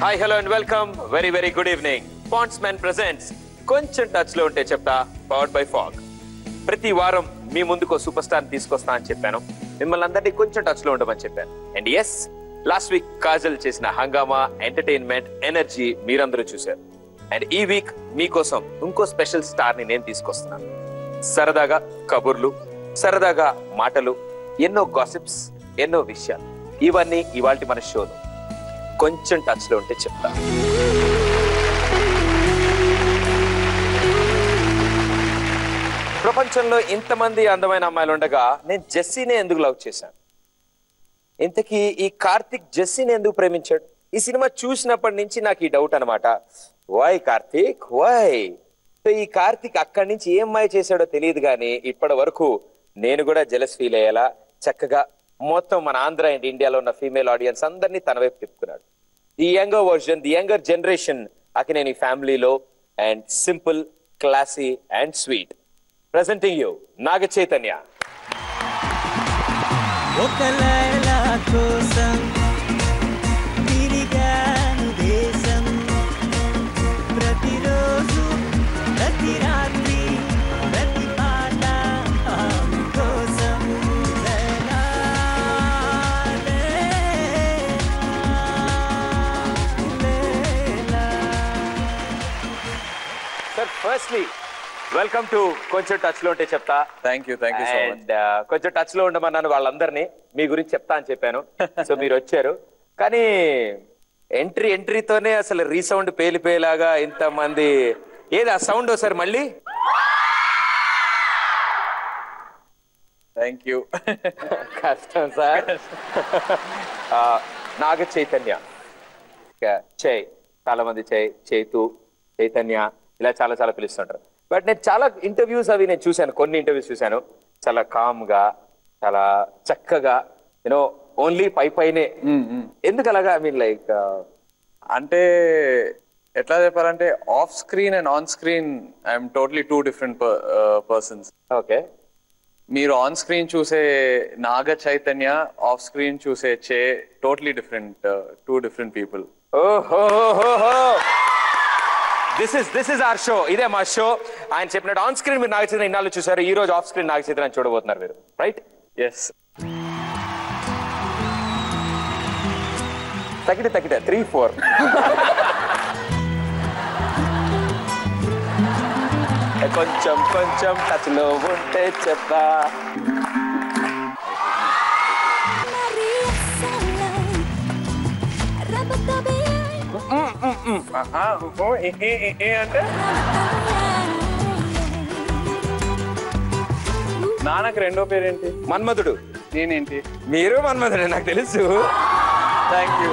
Hi hello and welcome very very good evening pants man presents కొంచెం టచ్లో ఉంటే చెప్తా పవర్డ్ బై ఫాగ్ ప్రతి వారం మీ ముందుకు సూపర్ స్టార్ తీసుకొస్తా అని చెప్పాను. మిమ్మల్ని అందరినీ కొంచెం టచ్లో ఉండమని చెప్పాను. And as last week Kajal చేసిన హంగామా ఎంటర్టైన్మెంట్ ఎనర్జీ మీరందరూ చూశారు. అండ్ ఈ వీక్ మీకోసం ఇంకో స్పెషల్ స్టార్ని నేను తీసుకొస్తున్నాను. సరదాగా కబుర్లు సరదాగా మాటలు ఎన్నో గాసిప్స్ ఎన్నో విషయాలు. ఇవన్నీ ఇవాళ మన షోలో కొంచెం టచ్లో ఉంటే చెప్తా. ప్రపంచంలో ఇంతమంది అందమైన అమ్మాయిలు ఉండగా నేను జెస్సీనే ఎందుకు లవ్ చేశాను? ఇంతకీ ఈ కార్తిక్ జెస్సీని ఎందుకు ప్రేమించాడు? ఈ సినిమా చూసినప్పటి నుంచి నాకు ఈ డౌట్ అనమాట వై కార్తిక్? వై సో ఈ కార్తిక్ అక్కడి నుంచి ఏం మాయ చేశాడో తెలియదు కానీ ఇప్పటి వరకు నేను కూడా జెలస్ ఫీల్ అయ్యేలా చక్కగా మొత్తం మన ఆంధ్ర అండ్ ఇండియాలో ఉన్న ఫీమేల్ ఆడియన్స్ అందరినీ తన వైపు తిప్పుకున్నాడు the younger version the younger generation Akkineni ఫ్యామిలీలో and simple classy and sweet. Presenting you Naga Chaitanya firstly welcome to కొంచెం టచ్లో ఉంటే చెప్తా. Thank you thank you so much and కొంచెం టచ్లో ఉండమన్నాను వాళ్ళందరినీ. మీ గురించి చెప్తా అని చెప్పాను. సో మీరు వచ్చారు. కానీ ఎంట్రీ ఎంట్రీతోనే అసలు రీసౌండ్ పేలిపోయేలాగా ఇంతమంది ఏది ఆ సౌండ్ ఒకసారి మళ్ళీ? థ్యాంక్ యూ కష్టం సార్. నాగ చైతన్య ఇంకా చై చాలా మంది చై చైతు చైతన్య. ఇలా చాలా చాలా పిలుస్తుంటారు. బట్ నేను చాలా ఇంటర్వ్యూస్ అవి నేను చూశాను. కొన్ని ఇంటర్వ్యూస్ చూశాను. చాలా కామ్గా చాలా చక్కగా యూనో ఓన్లీ పై పైనే. ఎందుకు అలాగా? ఐ మీన్ లైక్ అంటే ఎట్లా చెప్పాలంటే off screen and on screen I'm totally two different persons okay మీరు ఆన్ స్క్రీన్ చూసే నాగ చైతన్య ఆఫ్ స్క్రీన్ చూసే Chay totally different two different people ఓహో! This is this is our show ఇదే మా షో ఆయన చెప్పినట్టు ఆన్ స్క్రీన్ మీరు నాగచైతన్య ఇన్నాళ్ళు చూసారు ఈ రోజు ఆఫ్ స్క్రీన్ నాగచైతన్య చూడబోతున్నారు మీరు. రైట్ ఎస్ తగిట తగిట త్రీ ఫోర్ కొంచెం కొంచెం టచ్లో ఉంటే చెప్తా అంటే? నాన్నకి రెండో పేరేంటి? మన్మధుడు. నేనేంటి? మీరు మన్మధుడే నాకు తెలుసు. థ్యాంక్ యూ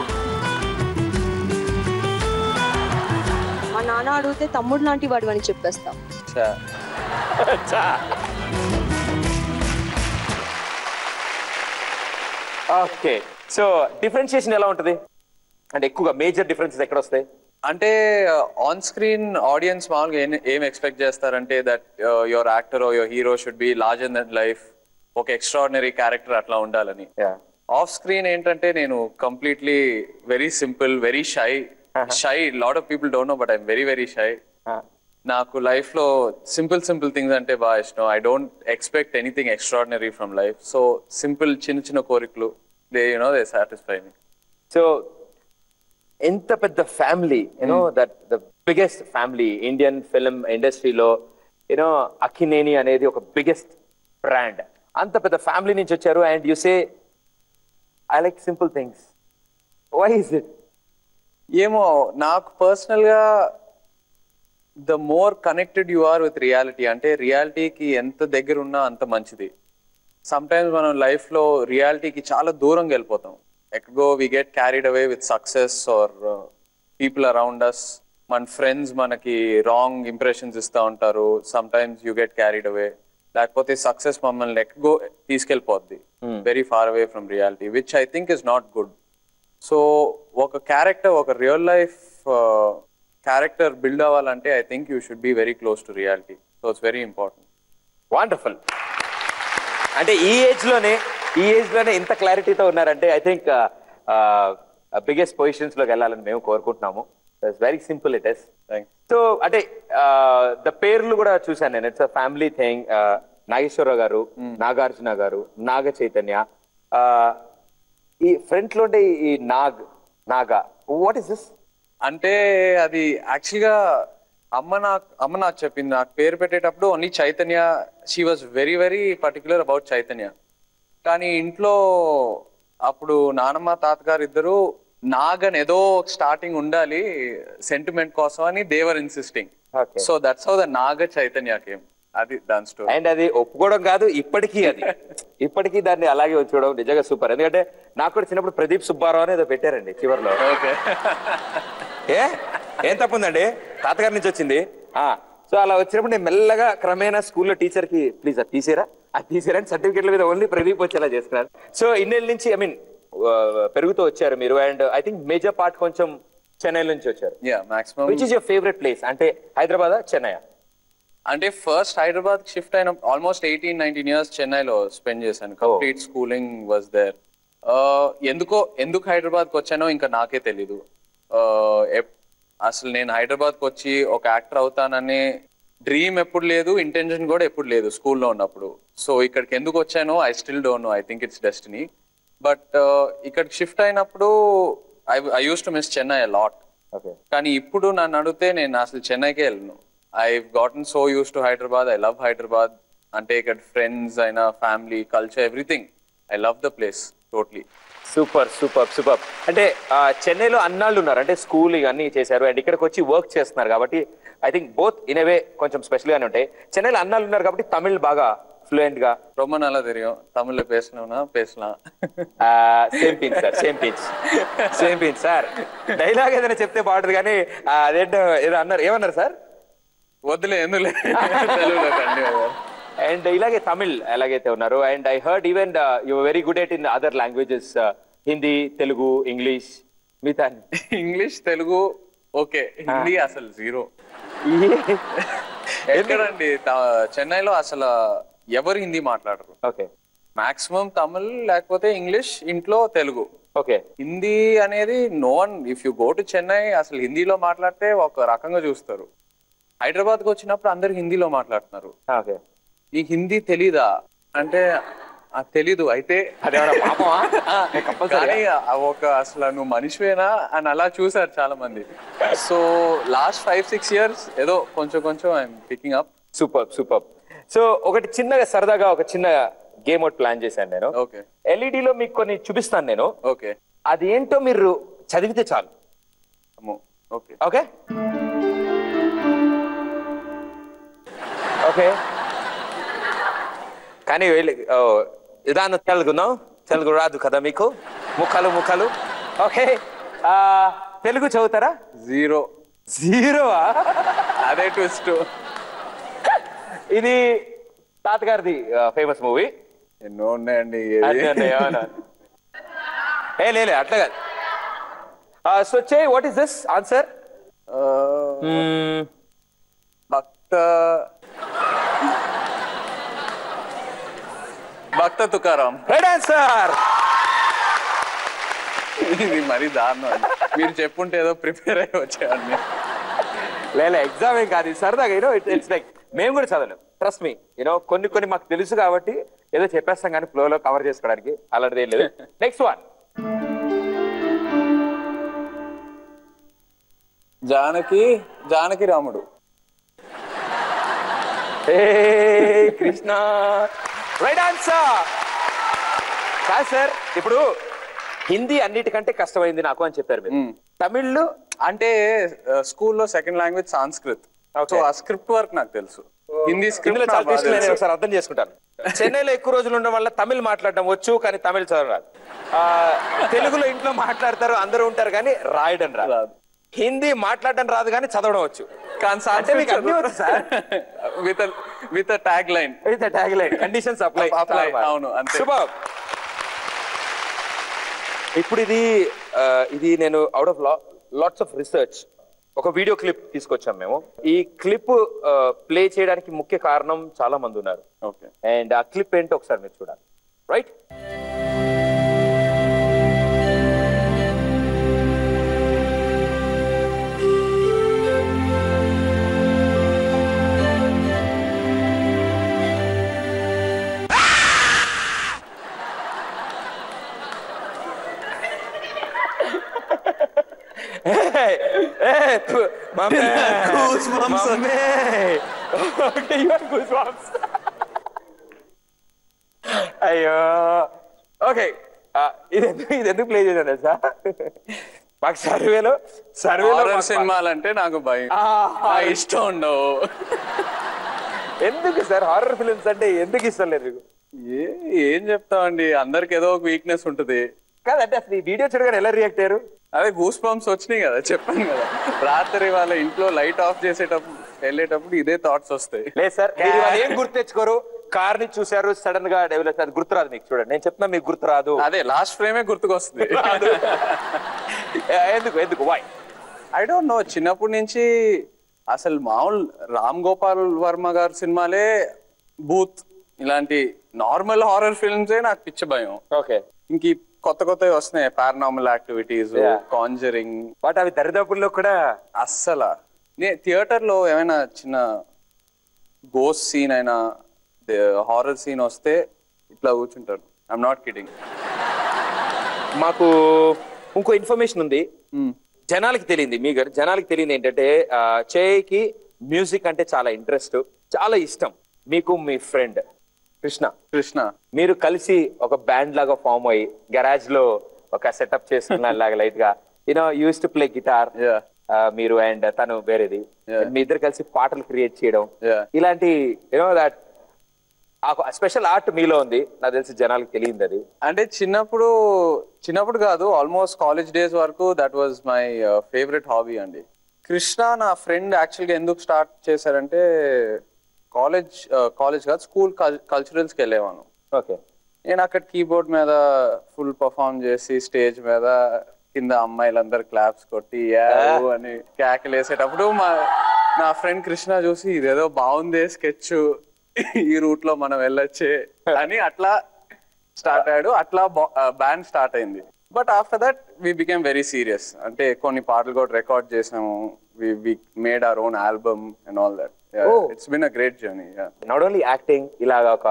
మా నాన్న అడిగితే తమ్ముడు లాంటి వాడు అని చెప్పేస్తాం. ఓకే సో డిఫరెన్షియేషన్ ఎలా ఉంటుంది? అంటే ఎక్కువగా మేజర్ డిఫరెన్సెస్ ఎక్కడ వస్తాయి? అంటే ఆన్ స్క్రీన్ ఆడియన్స్ మామూలుగా ఏం ఎక్స్పెక్ట్ చేస్తారంటే that your actor your hero should be large in that life ఒక ఎక్స్ట్రాడినరీ క్యారెక్టర్ అట్లా ఉండాలని. ఆఫ్ స్క్రీన్ ఏంటంటే నేను completely very simple very shy shy lot of people don't know but I'm very very shy నాకు లైఫ్లో simple simple things అంటే బాగా ఇష్టం. I don't expect anything extraordinary from life so simple చిన్న చిన్న కోరికలు they you know they satisfy me so ఎంత పెద్ద family you know that the biggest family Indian film ఇండస్ట్రీలో యూనో అఖినేని అనేది ఒక బిగ్గెస్ట్ బ్రాండ్ అంత పెద్ద ఫ్యామిలీ నుంచి వచ్చారు and you say I like simple things why is it ఏమో నాకు పర్సనల్గా the more connected you are with reality అంటే రియాలిటీకి ఎంత దగ్గర ఉన్నా అంత మంచిది. సమ్ టైమ్స్ మనం లైఫ్లో రియాలిటీకి చాలా దూరంగా వెళ్ళిపోతాం. ఎక్కడో we get carried away with success or people around us మన ఫ్రెండ్స్ మనకి రాంగ్ ఇంప్రెషన్స్ ఇస్తూ ఉంటారు. Sometimes you get carried away లేకపోతే సక్సెస్ మమ్మల్ని ఎక్కగో తీసుకెళ్ళిపోద్ది. Very far away from reality which I think is not good so ఒక character ఒక real life character build అవ్వాలంటే I think you should be very close to reality so it's very important wonderful అంటే ఈ ఏజ్లోనే ఈ ఏజ్లోనే ఇంత క్లారిటీతో ఉన్నారంటే ఐ థింక్ బిగ్గెస్ట్ పొజిషన్స్లోకి వెళ్ళాలని మేము కోరుకుంటున్నాము. Very simple it is so అంటే ద పేర్లు కూడా చూశాను నేను. ఇట్స్ ఫ్యామిలీ థింగ్ నాగేశ్వరరావు గారు నాగార్జున గారు నాగ చైతన్య. Uh, ఈ ఫ్రంట్లో ఉండే ఈ Nag Naga. What is this అంటే అది యాక్చువల్గా అమ్మ నాకు అమ్మ నాకు చెప్పింది. నాకు పేరు పెట్టేటప్పుడు only Chaitanya. She was very very particular about Chaitanya. కానీ ఇంట్లో అప్పుడు నానమ్మ తాతగారు ఇద్దరు నాగన్ ఏదో స్టార్టింగ్ ఉండాలి సెంటిమెంట్ కోసం అని they were insisting. So that's how the Naga Chaitanya came అది దాని స్టోరీ అండ్ అది ఒప్పుకోవడం కాదు ఇప్పటికీ అది. ఇప్పటికీ దాన్ని అలాగే వచ్చుకోవడం నిజంగా సూపర్ ఎందుకంటే నాకు కూడా చిన్నప్పుడు ప్రదీప్ సుబ్బారావు అని ఏదో పెట్టారండి చివరిలో. ఓకే ఏ? ఏం తప్పుందండి తాతగారి నుంచి వచ్చింది. ఆ సో అలా వచ్చినప్పుడు నేను మెల్లగా క్రమేణా స్కూల్లో టీచర్కి ప్లీజ్ అది తీసేరా? అది తీసేరా అని సర్టిఫికెట్ల మీద ఓన్లీ ప్రదీప్ వచ్చేలా చేస్తున్నారు సో ఇన్నేళ్ళ నుంచి ఐ మీన్ పెరుగుతూ వచ్చారు మీరు. And I think major part కొంచెం చెన్నై నుంచి వచ్చారు. Which is your favourite place అంటే హైదరాబాద్ చెన్నై అంటే ఫస్ట్ హైదరాబాద్ షిఫ్ట్ అయిన ఆల్మోస్ట్ ఎయిటీన్ నైన్టీన్ ఇయర్స్ చెన్నైలో స్పెండ్ చేశాను. కంప్లీట్ స్కూలింగ్ వాజ్ దేర్ ఎందుకో ఎందుకు హైదరాబాద్కి వచ్చానో ఇంకా నాకే తెలీదు. అసలు నేను హైదరాబాద్కి వచ్చి ఒక యాక్టర్ అవుతాననే డ్రీమ్ ఎప్పుడు లేదు ఇంటెన్షన్ కూడా ఎప్పుడు లేదు స్కూల్లో ఉన్నప్పుడు. సో ఇక్కడికి ఎందుకు వచ్చానో I still don't know I think it's destiny but ఇక్కడికి షిఫ్ట్ అయినప్పుడు I I used to miss Chennai lot okay కానీ ఇప్పుడు నన్ను అడిగితే నేను అసలు చెన్నైకే వెళ్ళను. I gotten so used to Hyderabad I love Hyderabad అంటే ఇక్కడ ఫ్రెండ్స్ అయినా family culture everything I love the place totally super super super అంటే చెన్నైలో అన్నాళ్ళు ఉన్నారు. అంటే స్కూల్ ఇవన్నీ చేశారు. అండ్ ఇక్కడికి వచ్చి వర్క్ చేస్తున్నారు కాబట్టి I think both in way కొంచెం స్పెషల్ గానే ఉంటాయి చెన్నైలో అన్నాళ్ళు ఉన్నారు కాబట్టి తమిళ్ బాగా ఫ్లూయెంట్ గా ரொம்ப நல்லா தெரியும் தமிழ்ல பேசணும்னா பேசலாம் same pin sir same pins same pin sir dialogue ఏదైనా చెప్తే బాగుంటుంది కానీ ఆ, అదేంటో ఏదో అన్నారు ఏమన్నారు సార్ వద్దులే ఎందులే తెలుగులో కంటిన్యూ అండ్ ఇలాగే తమిళ్ ఎలాగైతే ఉన్నారు and I heard even you very good at in other languages Hindi Telugu English మిగతా ఇంగ్లీష్ తెలుగు ఓకే హిందీ అసలు జీరో ఎక్కడండి? చెన్నైలో అసలు ఎవరు హిందీ మాట్లాడరు. ఓకే. మాక్సిమం తమిళ్ లేకపోతే ఇంగ్లీష్ ఇంట్లో తెలుగు. ఓకే. హిందీ అనేది no one. If you go to Chennai అసలు హిందీలో మాట్లాడితే ఒక రకంగా చూస్తారు. హైదరాబాద్కి వచ్చినప్పుడు అందరు హిందీలో మాట్లాడుతున్నారు. ఓకే. నీకు హిందీ తెలీదా? అంటే "ఆ, తెలీదు. అయితే కానీ ఒక అసలు నువ్వు మనిషివేనా అని అలా చూసారు చాలా మంది so last five six years ఏదో కొంచెం కొంచెం I'm picking up. Super super. So ఒకటి చిన్నగా సరదాగా ఒక చిన్న గేమ్ ఒకటి ప్లాన్ చేశాను నేను. ఓకే. LED లో మీకు కొన్ని చూపిస్తాను నేను. ఓకే. అది ఏంటో మీరు చదివితే చాలు. అమ్మో ఓకే. ఓకే? ఓకే. కానీ ఇదాను తెలుగును తెలుగు రాదు కదా మీకు? ముఖాలు ముఖాలు ఓకే తెలుగు చదువుతారా? జీరో జీరోవా అదే ట్విస్ట్ ఇది తాతగారిది ఫేమస్ మూవీ ఎన్నో ఉన్నాయండి ఏ లేలే అట్లా కాదు. So Chay what is this answer ఆ, భక్త భక్త తుకారాం. రైట్ ఆన్సర్ ఇది మరీ దారుణం మీరు చెప్పుంటే ఏదో ప్రిపేర్ అయ్యి వచ్చేవాడిని. లేలే ఎగ్జామ్ ఏం కాదు సరదాగా యూనో ఇట్స్ లైక్ మేము కూడా చదవలేం. ట్రస్ట్ మీ యూనో కొన్ని కొన్ని మాకు తెలుసు కాబట్టి ఏదో చెప్పేస్తాం కానీ ఫ్లో లో కవర్ చేసుకోవడానికి అలాంటిది ఏం లేదు. Next one Janaki Janaki Ramudu. Hey Krishna right answer కాదు సార్ ఇప్పుడు హిందీ అన్నిటికంటే కష్టమైంది నాకు అని చెప్పారు మీరు. తమిళ్ అంటే స్కూల్లో సెకండ్ లాంగ్వేజ్ సాంస్కృత్. సో ఆ స్క్రిప్ట్ వర్క్ నాకు తెలుసు. హిందీ ట్విస్ట్ నేను స్క్రిప్ట్ ఒకసారి అర్థం చేసుకుంటాను. చెన్నైలో ఎక్కువ రోజులు ఉండడం వల్ల తమిళ్ మాట్లాడడం వచ్చు కానీ తమిళ్ చదవరాదు. తెలుగులో ఇంట్లో మాట్లాడతారు అందరూ ఉంటారు కానీ రాయడం రాదు. హిందీ మాట్లాడడం రాదు కానీ చదవడం వచ్చు with with tag line with tag line conditions apply Apply, అవును, అంతే. శుభం ఇప్పుడు ఇది ఇది నేను out of lots of research ఒక వీడియో క్లిప్ తీసుకొచ్చాం మేము. ఈ క్లిప్ ప్లే చేయడానికి ముఖ్య కారణం చాలా మంది ఉన్నారు. ఓకే అండ్ ఆ క్లిప్ ఏంటో ఒకసారి మీరు చూడాలి. రైట్ ఏ, థు, mummy. Goosebumps. Mummy. Okay, you have goosebumps. అయ్యో ఓకే ఇది ఎందుకు ఇది ఎందుకు ప్లే చేశాను తెలుసా? మాకు సర్వేలో సర్వేలో మాకు- సినిమాలంటే నాకు భయం. ఇష్టం ఉండవు. ఎందుకు సార్? హారర్ ఫిల్మ్స్ అంటే ఎందుకు ఇష్టం లేదు మీకు? ఏ ఏం చెప్తామండి? అందరికి ఏదో ఒక వీక్నెస్ ఉంటుంది. కాదంటే అసలు ఈ వీడియో చూడగానే ఎలా రియాక్ట్ అయ్యారు? అదే గూస్ బంప్స్ వచ్చినాయి కదా చెప్పాను కదా. రాత్రి వాళ్ళ ఇంట్లో లైట్ ఆఫ్ చేసేటప్పుడు వెళ్ళేటప్పుడు ఇదే థాట్స్ వస్తాయి. లేదు సార్ ఏం గుర్తు తెచ్చుకోరు? కార్ని చూసారు సడన్గా డెవలప్ అది గుర్తురాదు మీకు చూడండి. నేను చెప్తున్నా మీకు గుర్తురాదు అదే లాస్ట్ ఫ్రేమే గుర్తుకొస్తుంది. ఎందుకు ఎందుకు వై ఐ డోంట్ నో చిన్నప్పటి నుంచి అసలు మామూలు రామ్ గోపాల్ వర్మ గారి సినిమాలే బూత్ ఇలాంటి నార్మల్ హారర్ ఫిల్మ్సే నాకు పిచ్చ భయం. ఓకే ఇంక కొత్త కొత్తవి వస్తున్నాయి. Paranormal activities. కాంజరింగ్ బట్ అవి దరిదాపుల్లో కూడా అస్సలు. నే థియేటర్లో ఏమైనా చిన్న గోస్ట్ సీన్ అయినా హారర్ సీన్ వస్తే ఇట్లా కూర్చుంటారు. ఐఎమ్ నాట్ కిడింగ్ మాకు ఇంకో ఇన్ఫర్మేషన్ ఉంది. జనాలకి తెలియంది మీ గారు. జనాలకి తెలియంది ఏంటంటే చేయికి మ్యూజిక్ అంటే చాలా ఇంట్రెస్ట్ చాలా ఇష్టం. మీకు మీ ఫ్రెండ్ కృష్ణ. కృష్ణ. మీరు కలిసి ఒక బ్యాండ్ లాగా ఫామ్ అయ్యి గరాజ్లో ఒక సెటప్ చేసుకున్నారు లాగా లైట్గా you know used to play guitar. మీరు అండ్ తను వేరేది. మీ ఇద్దరు కలిసి పాటలు క్రియేట్ చేయడం. ఇలాంటి యూనో దట్ స్పెషల్ ఆర్ట్ మీలో ఉంది. నాకు తెలిసి జనాలకు తెలియదు అది. అంటే చిన్నప్పుడు చిన్నప్పుడు కాదు ఆల్మోస్ట్ కాలేజ్ డేస్ వరకు that was my favourite hobby అండి. కృష్ణ నా ఫ్రెండ్ యాక్చువల్గా ఎందుకు స్టార్ట్ చేశారంటే కాలేజ్ కాలేజ్ కాదు స్కూల్ కల్చరల్స్కి వెళ్ళేవాను. ఓకే. నేను అక్కడ కీబోర్డ్ మీద ఫుల్ పర్ఫామ్ చేసి స్టేజ్ మీద కింద అమ్మాయిలందరూ క్లాప్స్ కొట్టి యావ్ అని కేకలేసేటప్పుడు మా నా ఫ్రెండ్ కృష్ణ చూసి ఇదేదో బాగుంది స్కెచ్ ఈ రూట్లో మనం వెళ్ళొచ్చే అని అట్లా స్టార్ట్ అయ్యాడు. అట్లా బ్యాండ్ స్టార్ట్ అయింది. But after that we became very serious. అంటే కొన్ని పాటలు కూడా రికార్డ్ చేసాము. We made our own album and all that. It's been a great journey not only acting ఇలాగ ఒక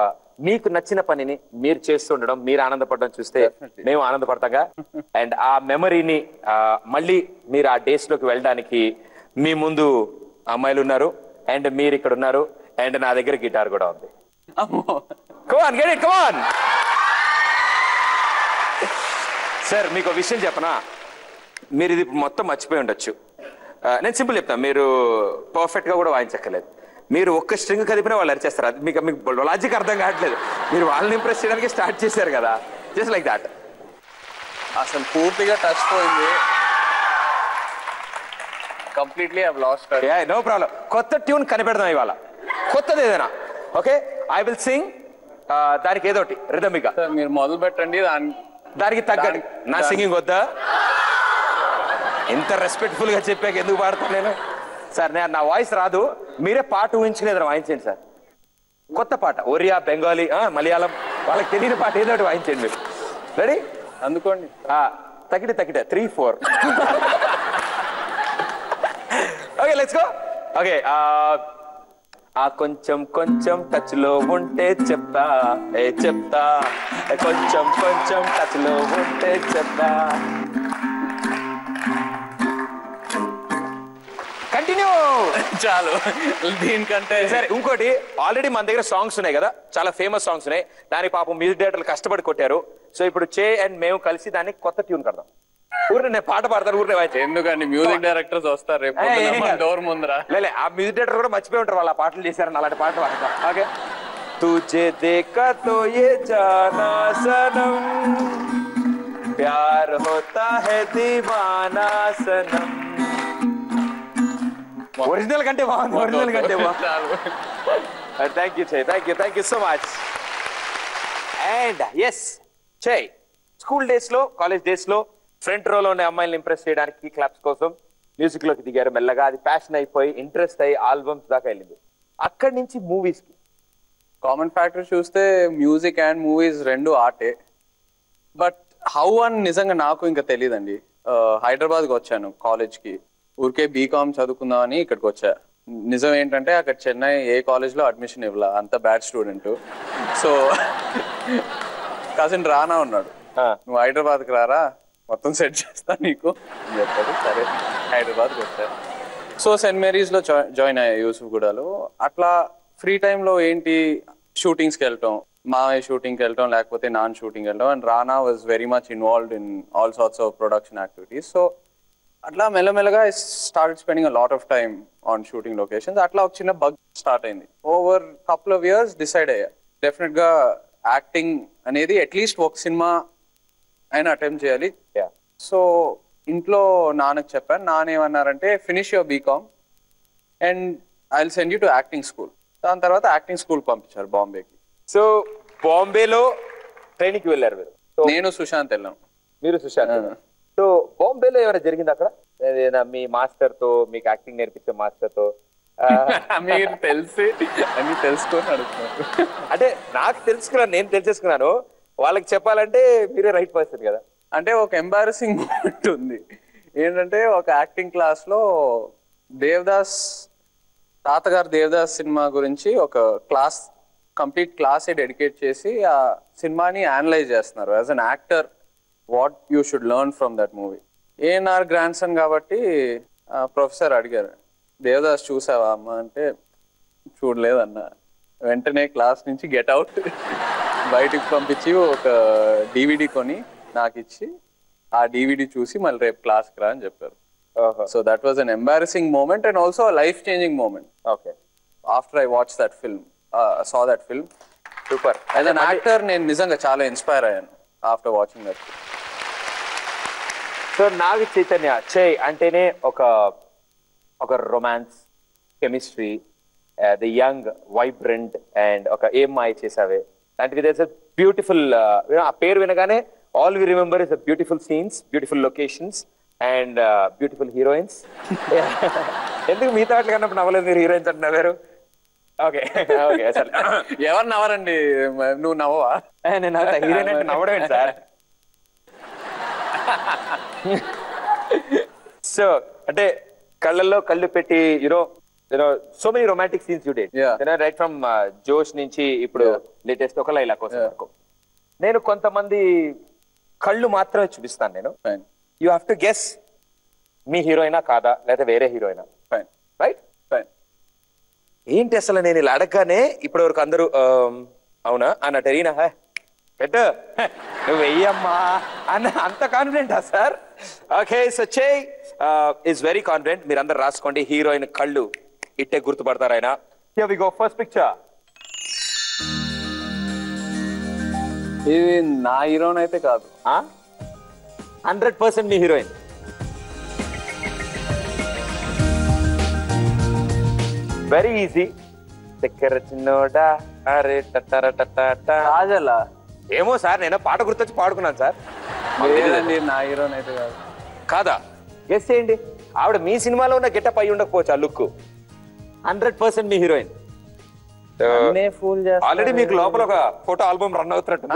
మీకు నచ్చిన పనిని మీరు చేస్తుండడం మీరు ఆనందపడడం చూస్తే. మేము ఆనందపడతాగా. అండ్ ఆ మెమరీని మళ్ళీ మీరు ఆ డేస్లోకి వెళ్ళడానికి మీ ముందు అమ్మాయిలు ఉన్నారు అండ్ మీరు ఇక్కడ ఉన్నారు అండ్ నా దగ్గర గిటార్ కూడా ఉంది. Come on get it come on sir మీకు విషయం చెప్పనా? మీరు ఇది మొత్తం మర్చిపోయి ఉండొచ్చు. నేను సింపుల్ చెప్తాను మీరు పర్ఫెక్ట్గా కూడా వాయించక్కర్లేదు. మీరు ఒక్క స్ట్రింగ్ కదిపినా వాళ్ళు అరిచేస్తారు. అది మీకు మీకు లాజిక్ అర్థం కావట్లేదు. మీరు వాళ్ళని ఇంప్రెస్ చేయడానికి స్టార్ట్ చేశారు కదా. జస్ట్ లైక్ దాట్ అసలు పూర్తిగా టచ్ పోయింది. Completely I lost no problem కొత్త ట్యూన్ కనిపెడదాం ఇవాళ. కొత్తది ఏదైనా. ఓకే ఐ విల్ సింగ్ దానికి ఏదోటి సార్ మీరు మొదలు పెట్టండి దాని దానికి తగ్గట్టు. దానికి- నా సింగింగ్ వద్దా? ఇంత రెస్పెక్ట్ఫుల్గా చెప్పాక ఎందుకు పాడతాను నేను? సార్ నేను నా వాయిస్ రాదు. మీరే పాట ఊహించుకునేది వాయించండి సార్. కొత్త పాట. ఒరియా బెంగాలీ మలయాళం. వాళ్ళకి తెలియని పాట ఏదో ఒకటి వాయించండి మీరు. రెడీ అందుకోండి. తగిటి తగిట three four okay let's go okay ఆ కొంచెం కొంచెం టచ్లో ఉంటే చెప్తా. ఏ చెప్తా. కొంచెం కొంచెం టచ్లో ఉంటే చెప్తా. చాలు. దీనికంటే సరే ఇంకోటి ఆల్రెడీ మన దగ్గర సాంగ్స్ ఉన్నాయి కదా చాలా ఫేమస్ సాంగ్స్ ఉన్నాయి. దానికి పాపం మ్యూజిక్ డైరెక్టర్లు కష్టపడి కొట్టారు. సో ఇప్పుడు చే అండ్ మేము కలిసి దానికి కొత్త ట్యూన్ కడదాం. ఊరిని నేను పాట పాడతాను ఊరిని వాయించే ఎందుకండి మ్యూజిక్ డైరెక్టర్స్ వస్తారు రేపు డోర్ ముందర. లేలే ఆ మ్యూజిక్ డైరెక్టర్ కూడా మర్చిపోయి ఉంటారు వాళ్ళ పాటలు చేశారని అలాంటి పాటలు పాడతాం. ఓకే తుజే దేకా తో ఏ జానా సనం. ప్యార్ హోతా హై దీవానా సనం. ఒరిజినల్ కంటే బాగుంది ఒరిజినల్ కంటే బాగుంది thank you Chay thank you thank you so much and as Chay school డేస్లో కాలేజ్ డేస్లో ఫ్రంట్ రోలో ఉన్న అమ్మాయిలను ఇంప్రెస్ చేయడానికి క్లబ్స్ కోసం మ్యూజిక్లోకి దిగారు మెల్లగా. అది ప్యాషన్ అయిపోయి ఇంట్రెస్ట్ అయ్యి ఆల్బమ్స్ దాకా వెళ్ళింది. అక్కడి నుంచి మూవీస్కి. కామన్ ఫ్యాక్టర్ చూస్తే మ్యూజిక్ అండ్ మూవీస్ రెండు ఆర్టే. బట్ హౌ అని నిజంగా నాకు ఇంకా తెలియదండి హైదరాబాద్కి వచ్చాను కాలేజ్కి ఊరికే బీకామ్ చదువుకుందామని ఇక్కడికి వచ్చా. నిజం ఏంటంటే అక్కడ చెన్నై ఏ కాలేజ్లో అడ్మిషన్ ఇవ్వాల. అంత bad student so cousin Rana ఉన్నాడు. నువ్వు హైదరాబాద్కి రారా? మొత్తం సెట్ చేస్తా నీకు. అని చెప్పాడు. సరే హైదరాబాద్కి వచ్చాను సో సెయింట్ మేరీస్లో జాయిన్ అయ్యా యూసుఫ్గూడలో అట్లా ఫ్రీ టైంలో ఏంటి? షూటింగ్స్కి వెళ్ళటం మావయ్య షూటింగ్కి వెళ్ళటం లేకపోతే నాన్ షూటింగ్ వెళ్ళటం and Rana was very much involved in all sorts of production activities so అట్లా మెల్లమెల్లగా start spending a lot of time on shooting locations అట్లా ఒక చిన్న బగ్ స్టార్ట్ అయింది. Over couple of years decide అయ్యా. డెఫినెట్గా acting అనేది అట్లీస్ట్ ఒక సినిమా అయినా అటెంప్ట్ చేయాలి. సో ఇంట్లో నాన్నకి చెప్పాను. నాన్న ఏమన్నారంటే finish your BCom and I will send you to acting school దాని తర్వాత యాక్టింగ్ స్కూల్ పంపించారు బాంబేకి సో బాంబేలో ట్రైనింగ్కి వెళ్ళారు మీరు. నేను సుశాంత్ వెళ్ళాం మీరు సుశాంత్ సో బాంబేలో ఏమైనా జరిగింది అక్కడ? ఏదైనా మీ మాస్టర్తో మీకు యాక్టింగ్ నేర్పించే మాస్టర్తో మీరు తెలిసి అన్ని తెలుసుకొని అడుగుతున్నారు. అంటే నాకు తెలుసుకున్నాను నేను తెలిసేసుకున్నాను. వాళ్ళకి చెప్పాలంటే మీరే రైట్ పర్సన్ కదా. అంటే ఒక ఎంబారసింగ్ మూమెంట్ ఉంది. ఏంటంటే ఒక యాక్టింగ్ క్లాస్లో దేవదాస్ తాతగారు దేవదాస్ సినిమా గురించి ఒక క్లాస్ కంప్లీట్ క్లాస్ డెడికేట్ చేసి ఆ సినిమాని అనలైజ్ చేస్తున్నారు. As an actor what you should learn from that movie ANR grandson కాబట్టి ప్రొఫెసర్ అడిగారు దేవదాస్ చూసావా అమ్మ? అంటే చూడలేదన్న. వెంటనే క్లాస్ నుంచి గెట్ అవుట్. బయటికి పంపించి ఒక డివిడి కొని నాకు ఇచ్చి ఆ డివిడి చూసి మళ్ళీ రేపు క్లాస్కి రా అని చెప్పారు. So that was an embarrassing moment and also life changing moment okay. After I watch that film saw that film super as an actor నేను నిజంగా చాలా ఇన్స్పైర్ అయ్యాను after watching that so Naga Chaitanya Chay అంటేనే ఒక ఒక romance chemistry the young vibrant and ఒక ఏం మాయ చేసావే. లాంటివి దేస్ బ్యూటిఫుల్ ఆ పేరు వినగానే all we remember is beautiful scenes beautiful locations and beautiful heroines ఎందుకు మిగతా వాటికి అన్నప్పుడు నవ్వలేదు మీరు హీరోయిన్స్ నవ్వారు ఓకే ఓకే సరే. ఎవరు నవ్వరండి? నువ్వు నవ్వవా? నేను హీరోయిన్ అంటే నవ్వడం సార్? సో అంటే కళ్ళల్లో కళ్ళు పెట్టి you know you know so many romantic scenes you date. Right from Josh నుంచి ఇప్పుడు. లేటెస్ట్ ఒక లైలా కోసం. వరకు. నేను కొంతమంది కళ్ళు మాత్రమే చూపిస్తాను నేను. Fine you have to guess me హీరోయినా కాదా లేదా వేరే హీరోయినా? ఫైన్ రైట్ ఫైన్ ఏంటి అసలు నేను ఇలా అడగగానే ఇప్పటి వరకు అందరూ "ఆమ్, అవునా? అన్నట్టు అడిగినా "హే, పెట్టు. నువ్వు వెయ్యమ్మా. అన్న అంత కాన్ఫిడెంటా sir? Okay so Chay is very confident మీరు అందరు రాసుకోండి. హీరోయిన్ కళ్ళు ఇట్టే గుర్తుపడతారు ఆయన. ఫస్ట్ పిక్చర్ ఇది నా హీరోన్ అయితే కాదు. హండ్రెడ్ పర్సెంట్ మీ హీరోయిన్. వెరీ ఈజీ చక్కెర చిన్నోడా? అరే టట్టర టట్టట. కాజలా ఏమో సార్ నేను పాట గుర్తొచ్చి పాడుకున్నాను సార్. లేదండి నా హీరోన్ అయితే కాదు. కాదా? గెస్ చేయండి. ఆవిడ మీ సినిమాలో ఉన్న గెటప్ అయి ఉండకపోవచ్చు ఆ లుక్ హండ్రెడ్ పర్సెంట్ మీ హీరోయిన్ ఆల్రెడీ మీకు లోపల ఒక ఫోటో ఆల్బమ్ రన్ అవుతున్నట్టు.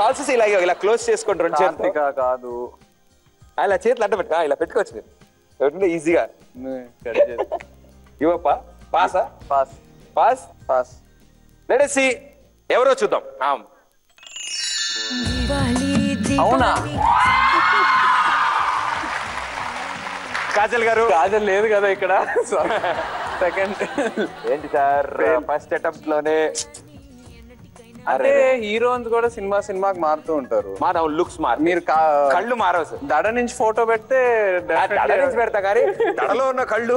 కాల్సెస్ ఇలా ఇలా క్లోజ్ చేసుకోండి రెండు చేతులు. కాదు. ఇలా చేతులు అడ్డ పెట్టుకో. ఇలా పెట్టుకోవచ్చు మీరు. ఈజీగా ఇవ్వప్ప? పాసా pass pass pass let see ఎవరో చూద్దాం. అవునా? కాజల్ గారు. కాజల్ లేదు కదా ఇక్కడ. సెకండ్ ఏంటి సార్? ఫస్ట్ అటెంప్ట్లోనే అంటే హీరోయిన్స్ కూడా సినిమా సినిమాకి మారుతూ ఉంటారు. మానవ లుక్స్ మార్. మీరు కళ్ళు మారవు సార్. దడ నుంచి ఫోటో పెడితే దడ నుంచి పెడతా కానీ దడలో ఉన్న కళ్ళు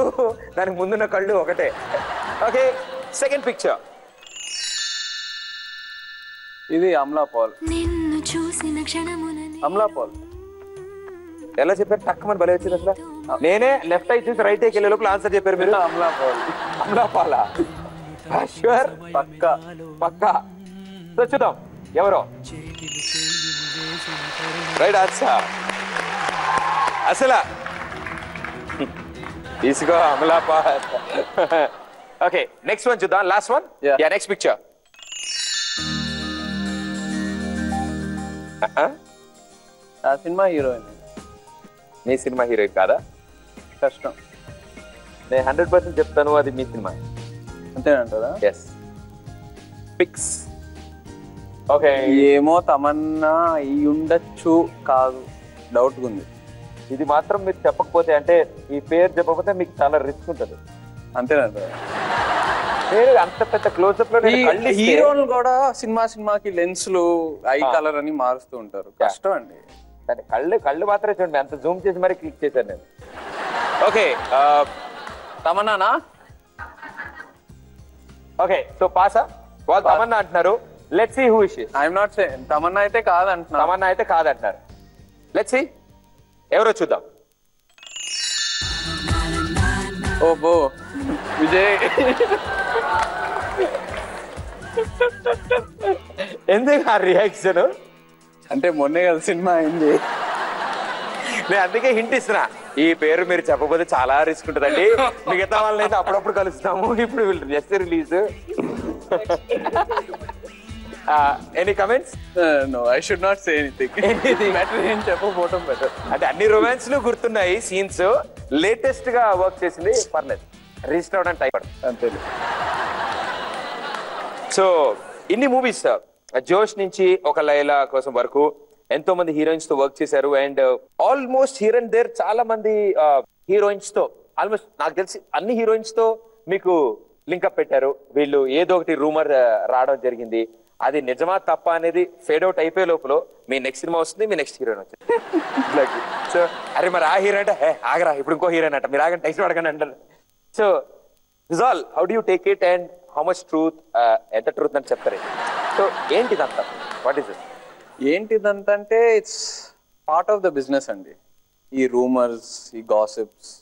దానికి ముందున్న కళ్ళు ఒకటే. ఓకే సెకండ్ పిక్చర్ ఇది అమలా పాల్. నిన్ను చూసిన క్షణమునని అమలా పాల్. ఎలా చెప్పారు? తక్కువ భలే వచ్చింది అసలు. నేనే లెఫ్ట్ ఐ చూసి రైట్ ఐకి వెళ్ళే లోపల ఆన్సర్ చెప్పారు మీరు. అమలా పాల్. అమలా పాలా? షూర్ పక్కా పక్కా. సో చూద్దాం ఎవరో? రైట్ ఆన్సర్ అసలు. తీసుకో అమలా పా ఓకే నెక్స్ట్ వన్ చూద్దాం last one. Yeah next picture ఆ? Cinema heroine. మీ సినిమా హీరోయిన్ కాదా? కష్టం. నేను హండ్రెడ్ పర్సెంట్ చెప్తాను అది మీ సినిమా. అంతేనంటారా? Yes pics okay. ఏమో తమన్నా అయి ఉండొచ్చు కాదు. డౌట్ ఉంది ఇది మాత్రం మీరు చెప్పకపోతే అంటే ఈ పేరు చెప్పకపోతే మీకు చాలా రిస్క్ ఉంటుంది. అంతేనంట పేరు అంత పెద్ద క్లోజ్అప్లో హీరోలు కూడా సినిమా సినిమాకి లెన్స్లు ఐ ఆ. కలర్ అని మారుస్తూ ఉంటారు. కష్టం అండి. సరే, కళ్ళు కళ్ళు మాత్రమే చూడండి అంత జూమ్ చేసి మరి క్లిక్ చేశాను నేను. ఓకే తమన్నానా? ఓకే సో పాసా? వాళ్ళు తమన్నా అంటున్నారు. Let see who is I'm not Tamannaah అయితే కాదంటున్నా తమన్నా అయితే కాదంటున్నారు. లెట్ సి ఎవరో చూద్దాం. ఓ బో విజయ్. ఎందుకు ఆ రియాక్షన్ అంటే మొన్నే కదా సినిమా అయింది. నేను అందుకే హింట్ ఇస్తున్నా. ఈ పేరు మీరు చెప్పకపోతే చాలా రిస్క్ ఉంటుందండి. మిగతా వాళ్ళని అయితే అప్పుడప్పుడు కలుస్తాము. ఇప్పుడు వీళ్ళు just release any comments no I should not say anything better ఏం చెప్పకపోవటం బెటర్ అంటే అన్ని రొమాన్స్లు గుర్తున్నాయి సీన్స్ లేటెస్ట్గా వర్క్ చేసింది పర్లేదు రిజిస్టర్ అవడానికి టైం పడుతుంది. అంతే. సో ఇన్ని మూవీస్ జోష్ నుంచి ఒక లైలా కోసం వరకు ఎంతో మంది హీరోయిన్స్తో వర్క్ చేశారు and almost here and there చాలా మంది హీరోయిన్స్తో ఆల్మోస్ట్ నాకు తెలిసి అన్ని హీరోయిన్స్తో మీకు లింకప్ పెట్టారు. వీళ్ళు ఏదో ఒకటి రూమర్ రావడం జరిగింది. అది నిజమా తప్ప అనేది ఫేడ్ అవుట్ అయిపోయే లోపల మీ నెక్స్ట్ సినిమా వస్తుంది మీ నెక్స్ట్ హీరోయిన్ వచ్చింది సో అరే మరి ఆ హీరో అంటే "హే, ఆగరా ఇప్పుడు ఇంకో హీరోయిన్ అంట. మీరు ఆగండి టెక్స్ట్ అడగండి అంటారు. So Rizal how do you take it and how much truth ఎంత ట్రూత్ అని చెప్తారు? సో ఏంటిదంతా? వాట్ ఈస్ ఏంటిదంత అంటే it's part of the business అండి. ఈ రూమర్స్ ఈ గాసిప్స్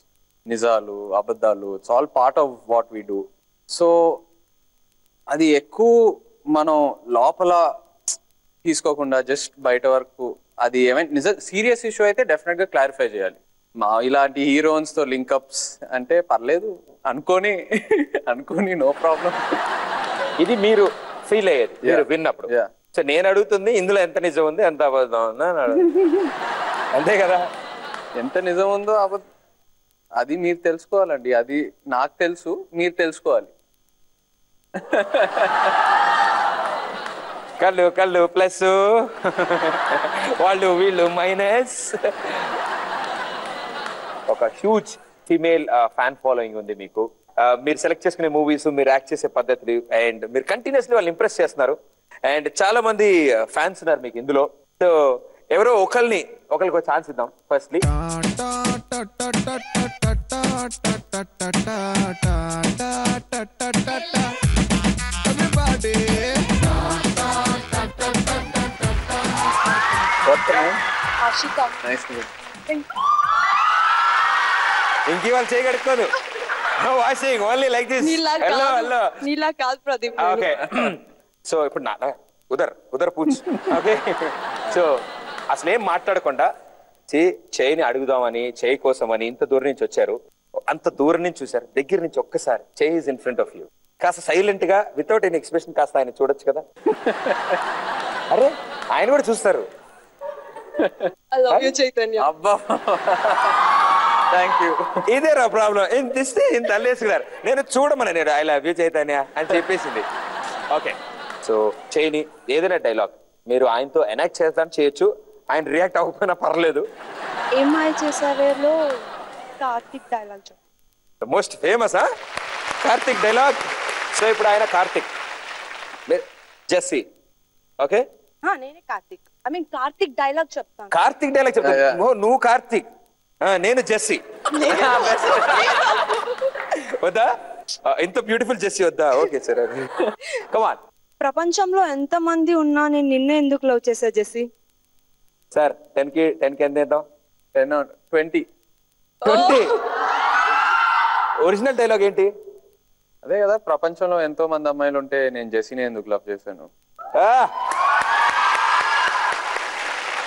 నిజాలు అబద్ధాలు it's all part of what we do so అది ఎక్కువ మనం లోపల తీసుకోకుండా జస్ట్ బయట వరకు అది ఏమైనా నిజ సీరియస్ ఇష్యూ అయితే డెఫినెట్గా క్లారిఫై చేయాలి. మా ఇలాంటి హీరోయిన్స్తో లింకప్స్ అంటే పర్లేదు. అనుకోని అనుకోని నో ప్రాబ్లం ఇది మీరు ఫీల్ అయ్యేది. మీరు. విన్నప్పుడు. సో నేను అడుగుతుంది ఇందులో ఎంత నిజం ఉంది ఎంత అబద్ధం ఉంది అంతే కదా? ఎంత నిజం ఉందో అబద్ధ అది మీరు తెలుసుకోవాలండి. అది నాకు తెలుసు మీరు తెలుసుకోవాలి. కళ్ళు కళ్ళు ప్లస్. వాళ్ళు వీళ్ళు మైనస్. ఒక హ్యూజ్ ఫీమేల్ ఫ్యాన్ ఫాలోయింగ్ ఉంది మీకు. Uh, మీరు సెలెక్ట్ చేసుకునే మూవీస్ మీరు యాక్ట్ చేసే పద్ధతులు అండ్ మీరు కంటిన్యూస్లీ వాళ్ళు ఇంప్రెస్ చేస్తున్నారు. అండ్ చాలా మంది uh, ఫ్యాన్స్ ఉన్నారు మీకు ఇందులో. సో ఎవరో ఒకరిని ఒకరికి ఒక ఛాన్స్ ఇద్దాం ఫస్ట్లీ Thank you. ఇంక వాళ్ళు చేయగడుకోదు washing only like this hello hello Neela కాదు ప్రదీప్ ఓకే. సో ఇప్పుడు నా ఉదర్ ఉదర్ పూచ్. ఓకే. సో అసలు ఏం మాట్లాడకుండా చేయిని అడుగుదామని చేయి కోసమని ఇంత దూరం నుంచి వచ్చారు. అంత దూరం నుంచి చూశారు. దగ్గర నుంచి ఒక్కసారి చేయి is in front of you కాస్త సైలెంట్గా వితౌట్ ఎనీ ఎక్స్ప్రెషన్ కాస్త ఆయన చూడొచ్చు కదా. అరే ఆయన కూడా చూస్తారు. అబ్బా. థ్యాంక్ యూ ఇదే రా ప్రాబ్లం. ఇస్తే ఇంత అల్లేసుకున్నారు నేను చూడమని నేను ఐ లవ్ యూ చైతన్య అని చెప్పేసింది. ఓకే సో చేయని ఏదైనా డైలాగ్ మీరు ఆయనతో ఎనాక్ట్ చేద్దాం చేయొచ్చు. ఆయన రియాక్ట్ అవ్వకపోయినా పర్లేదు. ఏమాయ చేసావేలో Karthik dialogue most famous Karthik dialogue so ఇప్పుడు ఆయన కార్తిక్. జెస్సీ. ఓకే నేనే Karthik. I mean Karthik dialogue చెప్తాను. కార్తిక్ డైలాగ్ చెప్తా Yeah, yeah. ఓ నువ్వు కార్తిక్. నేను జెస్సీ. వద్దా? ఇంత బ్యూటిఫుల్ జెస్సీ వద్దా? ఓకే సరే. కమాన్ ప్రపంచంలో ఎంత మంది ఉన్నా నేను నిన్నే ఎందుకు లవ్ చేసా జెస్సీ? సార్ టెన్కి టెన్కి ఎంత ఇద్దాం ten twenty twenty original dialogue ఏంటి? అదే కదా ప్రపంచంలో ఎంతో మంది అమ్మాయిలు ఉంటే నేను జెసిని ఎందుకు లవ్ చేశాను? ఆ!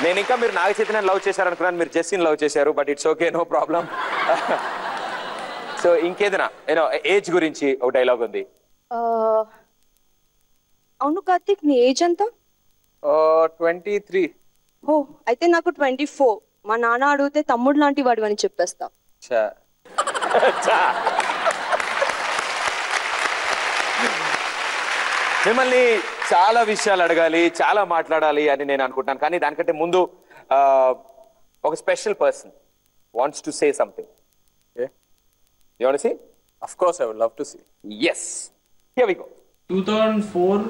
నేను ఇంకా మీరు నాగ చైతన్య లవ్ చేశారు అనుకున్నాను మీరు జెస్సిన్ లవ్ చేశారు but it's okay no problem. So ఇంకేదైనా ఏదో ఏజ్ గురించి ఒక డైలాగ్ ఉంది. అవును కార్తిక్ నీ ఏజ్ ఎంత? Twenty three. ఓ అయితే నాకు ట్వంటీ ఫోర్. మా నాన్న అడిగితే తమ్ముడు లాంటి వాడు అని చెప్పేస్తా. మిమ్మల్ని చాలా విషయాలు అడగాలి చాలా మాట్లాడాలి అని నేను అనుకుంటున్నాను. కానీ దానికంటే ముందు ఆ, ఒక special person wants to say something you see of course I would love to see yes here we go two thousand four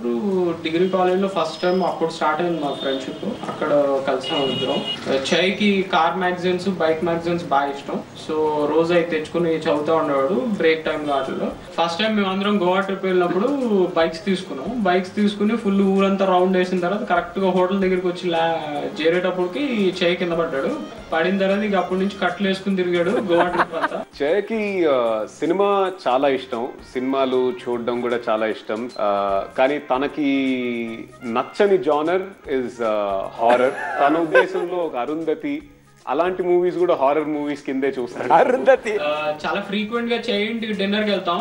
degree కాలేజ్లో ఫస్ట్ టైం అప్పుడు స్టార్ట్ అయింది మా ఫ్రెండ్షిప్ అక్కడ కలిసాం ఇద్దరం. చైకి కార్ మ్యాగజైన్స్ బైక్ మ్యాగజైన్స్ బాగా ఇష్టం. సో రోజు అయితే తెచ్చుకుని చదువుతూ ఉండేవాడు. బ్రేక్ టైం వాటిలో ఫస్ట్ టైం మేము అందరం గోవా ట్రిప్ వెళ్ళినప్పుడు బైక్స్ తీసుకున్నాం. బైక్స్ తీసుకుని ఫుల్ ఊరంతా రౌండ్ వేసిన తర్వాత కరెక్ట్గా హోటల్ దగ్గరికి వచ్చి లా చేరేటప్పటికి చై కింద పడ్డాడు. పడిన తర్వాత ఇక అప్పటి నుంచి కట్లు వేసుకుని తిరిగాడు గోవా ట్రిప్ అంతా జయకి సినిమా చాలా ఇష్టం. సినిమాలు చూడడం కూడా చాలా ఇష్టం. ఆ, కానీ తనకి నచ్చని జానర్ ఇస్ హారర్ తన ఉద్దేశంలో ఒక అరుంధతి అలాంటి మూవీస్ కూడా హారర్ మూవీస్ కిందే చూస్తాడు. అరుంధతి. చాలా ఫ్రీక్వెంట్గా చేయండి డిన్నర్కి వెళ్తాం.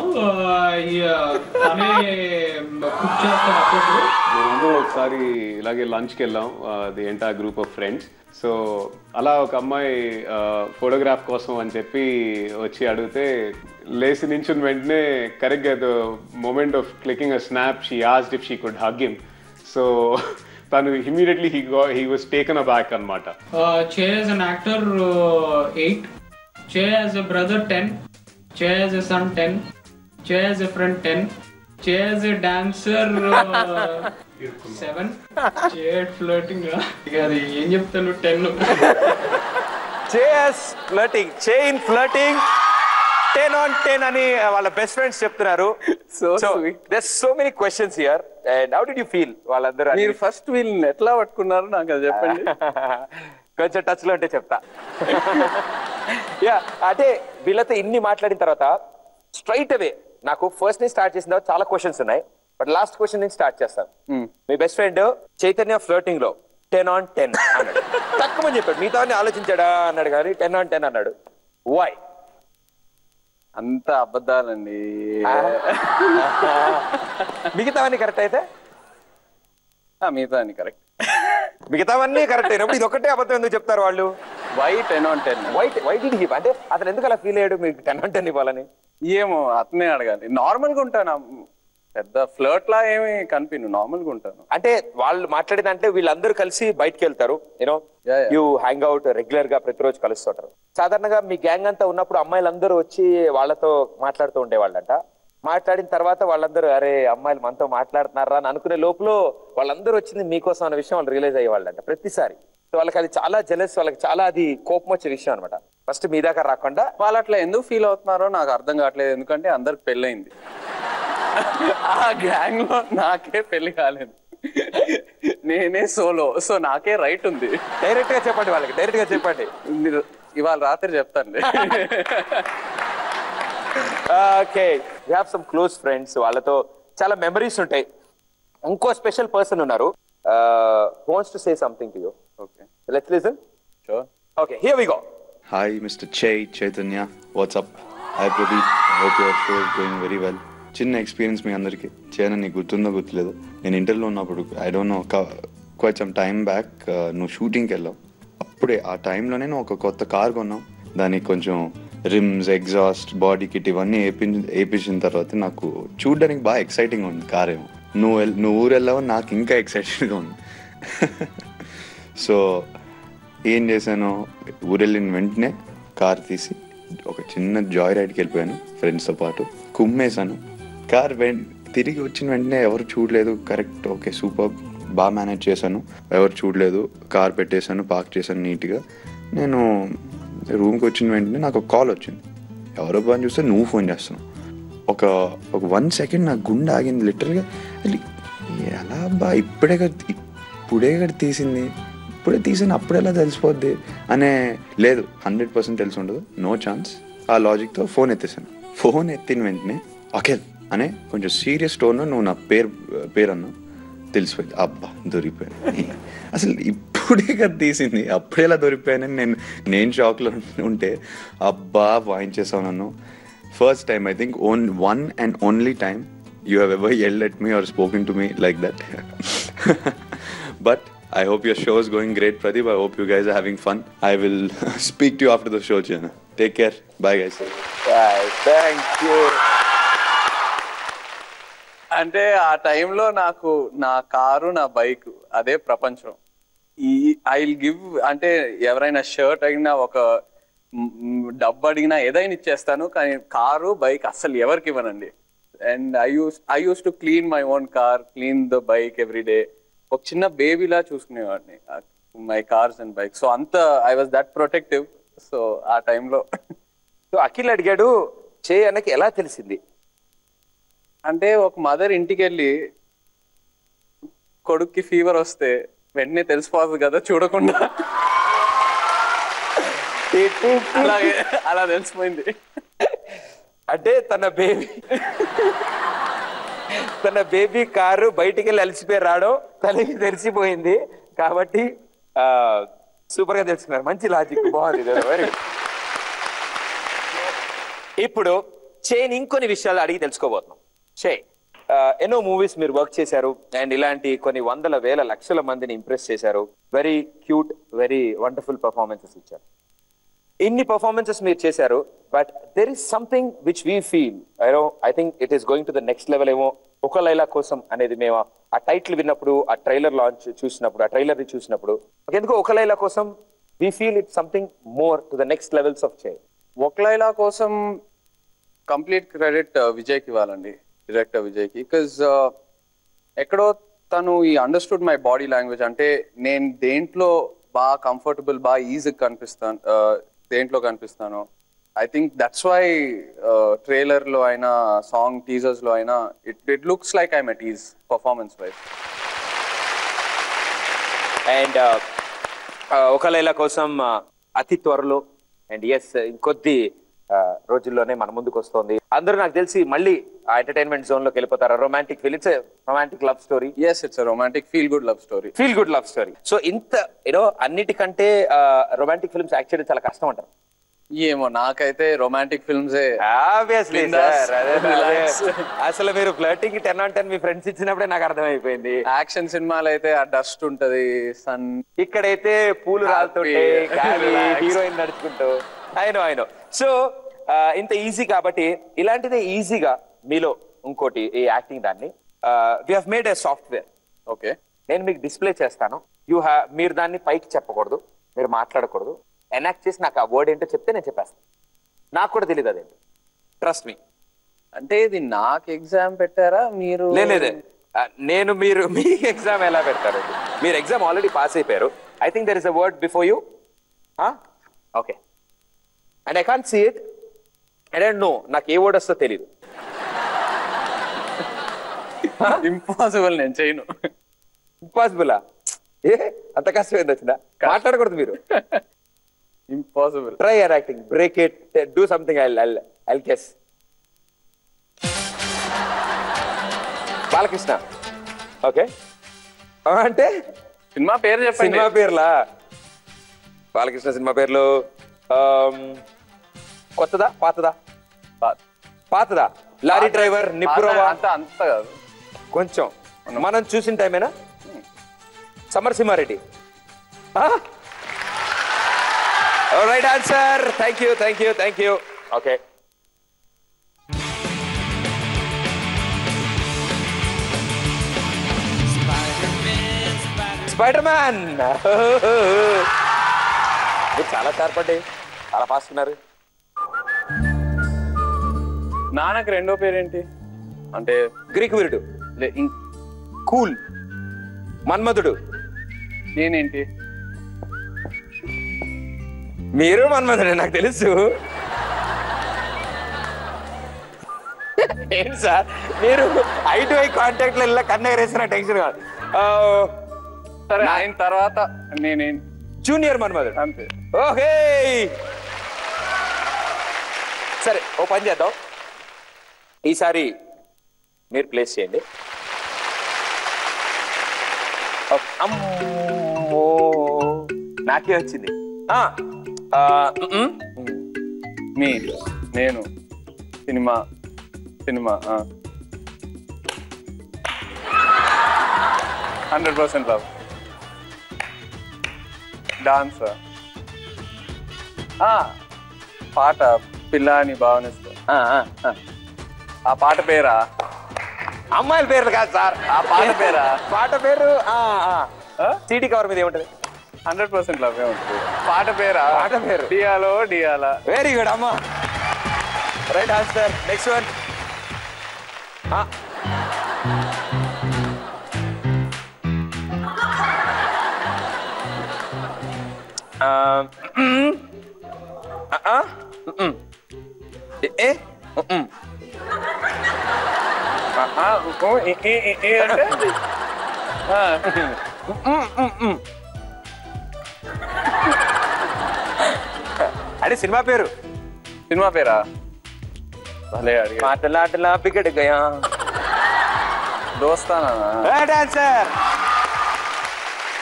ఒకసారి ఇలాగే లంచ్కి వెళ్ళాం the entire group of friends so అలా ఒక అమ్మాయి ఫోటోగ్రాఫ్ కోసం అని చెప్పి వచ్చి అడిగితే లేచి నించుని వెంటనే కరెక్ట్గా the moment of clicking a snap she asked if she could hug him so తను immediately he he was taken aback అనమాట Chay as an actor eight Chay as a brother ten Chay as a son ten Chay as a friend ten Chay as a dancer seven Chay flirting అది ఏం చెప్తాను ten Chay's flirting చైన్ flirting ten on ten అని వాళ్ళ best friends చెప్తున్నారు. Sweet. There so many questions here and how did you feel వాళ్ళందరూ మీరు first వీళ్ళని ఎట్లా పట్టుకున్నారు నాకు అది చెప్పండి. కొంచెం టచ్లో ఉంటే చెప్తా. యా అంటే వీళ్ళతో ఇన్ని మాట్లాడిన తర్వాత స్ట్రైట్ అవే నాకు ఫస్ట్ నుంచి స్టార్ట్ చేసిన తర్వాత చాలా క్వశ్చన్స్ ఉన్నాయి. బట్ లాస్ట్ క్వశ్చన్ నుంచి స్టార్ట్ చేస్తాను. మీ బెస్ట్ ఫ్రెండ్ చైతన్య ఫ్లోటింగ్లో టెన్ ఆన్ టెన్ అన్నాడు. తక్కువ చెప్పాడు. మిగతా ఆలోచించాడా అన్నాడు కానీ టెన్ ఆన్ టెన్ అన్నాడు. వై అంత అబద్ధాలండి. మిగతావన్నీ కరెక్ట్ అయితే? ఆ, మిగతా అని కరెక్ట్ మిగతావన్నీ కరెక్ట్ అయినప్పుడు ఇది ఒకటే అబద్ధం ఎందుకు చెప్తారు వాళ్ళు? Why ten on ten wait wait ఇది అంటే అతను ఎందుకు అలా ఫీల్ అయ్యాడు? మీకు టెన్ ఆన్ టెన్ ఇవ్వాలని? ఏమో అతనే అడగాలి. నార్మల్గా ఉంటాను? పెద్ద ఫ్లర్ట్ లా ఏమి కనిపించను నార్మల్గా ఉంటాను. అంటే వాళ్ళు మాట్లాడిన అంటే వీళ్ళందరూ కలిసి బయటకు వెళ్తారు యూనో. యూ హ్యాంగ్ అవుట్ రెగ్యులర్గా ప్రతిరోజు కలుస్తుంటారు. సాధారణంగా మీ గ్యాంగ్ అంతా ఉన్నప్పుడు అమ్మాయిలందరూ వచ్చి వాళ్ళతో మాట్లాడుతూ ఉండేవాళ్ళంట. మాట్లాడిన తర్వాత వాళ్ళందరూ అరే అమ్మాయిలు మనతో మాట్లాడుతున్నారా? అని అనుకునే లోపల వాళ్ళందరూ వచ్చింది మీకోసం అనే విషయం వాళ్ళు రియలైజ్ అయ్యేవాళ్ళంట ప్రతిసారి. సో వాళ్ళకి అది చాలా జెలస్ వాళ్ళకి చాలా అది కోపం వచ్చే విషయం అనమాట ఫస్ట్ మీ దాకా రాకుండా వాళ్ళు అట్లా ఎందుకు ఫీల్ అవుతున్నారో నాకు అర్థం కావట్లేదు. ఎందుకంటే అందరికి పెళ్ళయింది. ఆ గ్యాంగ్లో నాకే పెళ్ళి కాలేదు. నేనే సోలో సో నాకే రైట్ ఉంది. డైరెక్ట్గా చెప్పండి వాళ్ళకి. డైరెక్ట్గా చెప్పండి. మీరు ఇవాళ రాత్రి చెప్తాను okay you have some close friends వాళ్ళతో చాలా మెమరీస్ ఉంటాయి. ఇంకో స్పెషల్ పర్సన్ ఉన్నారు. Wants to say something to you okay let's listen sure okay here we go Hi, Mr. Chay Chaitanya. What's up? Hi, Pradeep. Hope your show is going very well. చిన్న experience మీ అందరికి. చేయను నీకు గుర్తుందో గుర్తులేదు. నేను ఇంటర్లో ఉన్నప్పుడు I don't know quite some time back నువ్వు షూటింగ్కి వెళ్ళావు. అప్పుడే ఆ టైంలోనే నువ్వు ఒక కొత్త కార్ కొన్నావు. దానికి కొంచెం రిమ్స్ ఎగ్జాస్ట్ బాడీ కిట్ ఇవన్నీ వేపి వేపించిన తర్వాత నాకు చూడడానికి బాగా ఎక్సైటింగ్ ఉంది కార్ ఏమో. నువ్వు వెళ్- నువ్వు ఊరు వెళ్ళావు నాకు ఇంకా ఎక్సైటెడ్గా ఉంది. సో ఏం చేశాను ఊరెళ్ళిన వెంటనే కార్ తీసి ఒక చిన్న జాయ్ రైడ్కి వెళ్ళిపోయాను ఫ్రెండ్స్తో పాటు. కుమ్మేశాను. కార్ వెన్ తిరిగి వచ్చిన వెంటనే ఎవరు చూడలేదు. కరెక్ట్ ఓకే సూపర్ బాగా మేనేజ్ చేశాను. ఎవరు చూడలేదు కార్ పెట్టేశాను పార్క్ చేశాను నీట్గా. నేను రూమ్కి వచ్చిన వెంటనే నాకు ఒక కాల్ వచ్చింది. ఎవరో పని చూస్తే నువ్వు ఫోన్ చేస్తున్నావు. ఒక ఒక వన్ సెకండ్ నా గుండె ఆగింది లిటరల్గా. ఎలా బా ఇప్పుడే ఇప్పుడే కదా తీసింది. ఇప్పుడే తీసాను అప్పుడు ఎలా తెలిసిపోద్ది? అనే లేదు హండ్రెడ్ పర్సెంట్ తెలిసి ఉండదు. No chance. ఆ లాజిక్తో ఫోన్ ఎత్తేసాను. ఫోన్ ఎత్తిన వెంటనే అఖిల్ అనే కొంచెం సీరియస్ టోన్లో నువ్వు నా పేరు పేరు అన్న తెలిసిపోయింది. అబ్బా దొరికిపోయాను. అసలు ఇప్పుడే కదా తీసింది. అప్పుడే ఇలా దొరికిపోయానని నేను నేను షాక్లో ఉంటే అబ్బా వాయించేసావు నన్ను. First time I think own one and only time you have ever L let me or spoken to me like that but I hope your show is going great Pradeep I hope you guys having fun I will speak to after the show చేయను take care bye guys thank you అంటే ఆ టైంలో నాకు నా car నా bike అదే ప్రపంచం. ఈ ఐ గివ్ అంటే ఎవరైనా షర్ట్ అడిగినా ఒక డబ్బు అడిగినా ఏదైనా ఇచ్చేస్తాను కానీ కారు బైక్ అస్సలు ఎవరికి ఇవ్వనండి. And I use I use to clean my own car clean the bike every day. ఒక చిన్న బేబీలా చూసుకునేవాడిని my cars and bike so అంత I was that protective so ఆ టైంలో సో అఖిల్ అడిగాడు చే ఎలా తెలిసింది? అంటే ఒక మదర్ ఇంటికి వెళ్ళి కొడుక్కి ఫీవర్ వస్తే వెంటనే తెలిసిపోతుంది కదా చూడకుండా. అలాగే అలా తెలిసిపోయింది. అంటే తన బేబీ తన బేబీ కారు బయటికి వెళ్ళి అలసిపోయి రావడం తనకి తెలిసిపోయింది. కాబట్టి సూపర్గా తెలుసుకున్నారు. మంచి లాజిక్ బాగుంది వెరీ ఇప్పుడు చైన్ ఇంకొన్ని విషయాలు అడిగి తెలుసుకోబోతున్నాం. షే ఎన్నో మూవీస్ మీరు వర్క్ చేశారు అండ్ ఇలాంటి కొన్ని వందల వేల లక్షల మందిని ఇంప్రెస్ చేశారు. Very cute very wonderful performances ఇచ్చారు. ఇన్ని పర్ఫార్మెన్సెస్ మీరు చేశారు but there is something which we feel I know I think it is going to the next level ఏమో ఒక లైలా కోసం అనేది మేము ఆ టైటిల్ విన్నప్పుడు ఆ ట్రైలర్ లాంచ్ చూసినప్పుడు ఆ ట్రైలర్ని చూసినప్పుడు ఎందుకో ఒక లైలా కోసం we feel it something more to the next levels of Chay ఒక లైలా కోసం కంప్లీట్ క్రెడిట్ విజయ్కి ఇవ్వాలండి. డైరెక్టర్ విజయ్కి బికాజ్ ఎక్కడో తను ఈ అండర్స్టూడ్ మై బాడీ లాంగ్వేజ్ అంటే నేను దేంట్లో బాగా కంఫర్టబుల్ బాగా ఈజీగా కనిపిస్తాను uh, దేంట్లో కనిపిస్తాను ఐ థింక్ దట్స్ వై ట్రైలర్లో అయినా సాంగ్ టీజర్స్లో అయినా it it looks like I met is performance wise and ఒక లైలా కోసం uh, అతి త్వరలో అండ్ ఎస్ ఇంకొద్ది రోజుల్లోనే మన ముందుకు వస్తుంది. అందరూ నాకు తెలిసి మళ్ళీ ఆ ఎంటర్టైన్మెంట్ జోన్లోకి వెళ్ళిపోతారు? Romantic films romantic love story yes it's romantic feel good love story feel good love story so ఇంత యూనో అన్నిటికంటే రొమాంటిక్ ఫిల్మ్స్ చేయడం చాలా కష్టం అంటారు. ఏమో నాకైతే రొమాంటిక్ ఫిల్మ్సే. అసలు మీరు ఫ్లర్టింగ్ టెన్ ఆన్ టెన్ మీ ఫ్రెండ్స్ ఇచ్చినప్పుడే నాకు అర్థమైపోయింది. యాక్షన్ సినిమాలు అయితే ఆ డస్ట్ ఉంటది సన్ ఇక్కడైతే పూలు రాలుతుంటే. హీరోయిన్ నడుచుకుంటూ. అయినో అయినో సో ఇంత ఈజీ కాబట్టి ఇలాంటిదే ఈజీగా మీలో ఇంకోటి ఈ యాక్టింగ్ దాన్ని. We have made a software okay. నేను మీకు డిస్ప్లే చేస్తాను. యూ హ్యావ్ మీరు దాన్ని పైకి చెప్పకూడదు. మీరు మాట్లాడకూడదు. ఎనాక్ట్ చేసి నాకు ఆ వర్డ్ ఏంటో చెప్తే నేను చెప్పేస్తాను. నాకు కూడా తెలియదు అదేంటి. ట్రస్ట్ మీ అంటే ఇది నాకు ఎగ్జామ్ పెట్టారా? మీరు లేదే నేను మీరు మీ ఎగ్జామ్ ఎలా పెడతారు? మీరు ఎగ్జామ్ ఆల్రెడీ పాస్ అయిపోయారు. I think there is a word before you okay and I can't see it I don't know నాకు ఏ వర్డ్ వస్తుందో తెలియదు ఇంపాసిబుల్ నేను చేయను. ఇంపాసిబులా ఏ? అంత కష్టమైంది వచ్చిందా? మాట్లాడకూడదు మీరు. Impossible try your acting break it do something I I guess Balakrishna. Okay అంటే? సినిమా పేరు చెప్పండి. సినిమా పేర్లా? బాలకృష్ణ సినిమా పేర్లు. ఆమ్, కొత్తదా? పాతదా? పాతదా? లారీ డ్రైవర్ నిప్పురవా అంత అంత కాదు. కొంచెం. మనం చూసిన టైమేనా? Samarasimha Reddy. Right answer thank you thank you thank you okay Spider Man చాలా చార్పడ్డాయి చాలా ఫాస్ట్ ఉన్నారు. నాన్నకి రెండో పేరేంటి? అంటే గ్రీక్ వీరుడు. కూల్. మన్మధుడు. నేనేంటి? మీరు మన్మధుడే నాకు తెలుసు. ఏంటి సార్? మీరు ఐ టు ఐ కాంటాక్ట్లో కన్నెగరేసిన టెన్షన్ కాదు. సరే ఆయన తర్వాత నేనేంటి జూనియర్ మన్మధుడు. అంతే. ఓకే సరే ఓ పని చేద్దాం. ఈసారి మీరు ప్లేస్ చేయండి. అమ్మో! నాకే వచ్చింది. మీ నేను cinema cinema hundred percent love dance పాట పిల్ల అని భావనిస్తా ఆ, పాట పేరా? అమ్మాయిల పేర్లు కాదు సార్. ఆ పాట పేరా? పాట పేరు సీటీ కవర్ మీద ఏముంటది? హండ్రెడ్ పర్సెంట్ లవ్ ఉంటుంది. పాట పేరా? పాట పేరు. డియాలో డియాలా. వెరీ గుడ్ అమ్మా. రైట్ ఆన్సర్ నెక్స్ట్ వన్ ఏ అంటే ఆ, అదే సినిమా పేరు? సినిమా పేరా? భలే అడిగా మాటలాటలా పికెట్ గయా దోస్తానా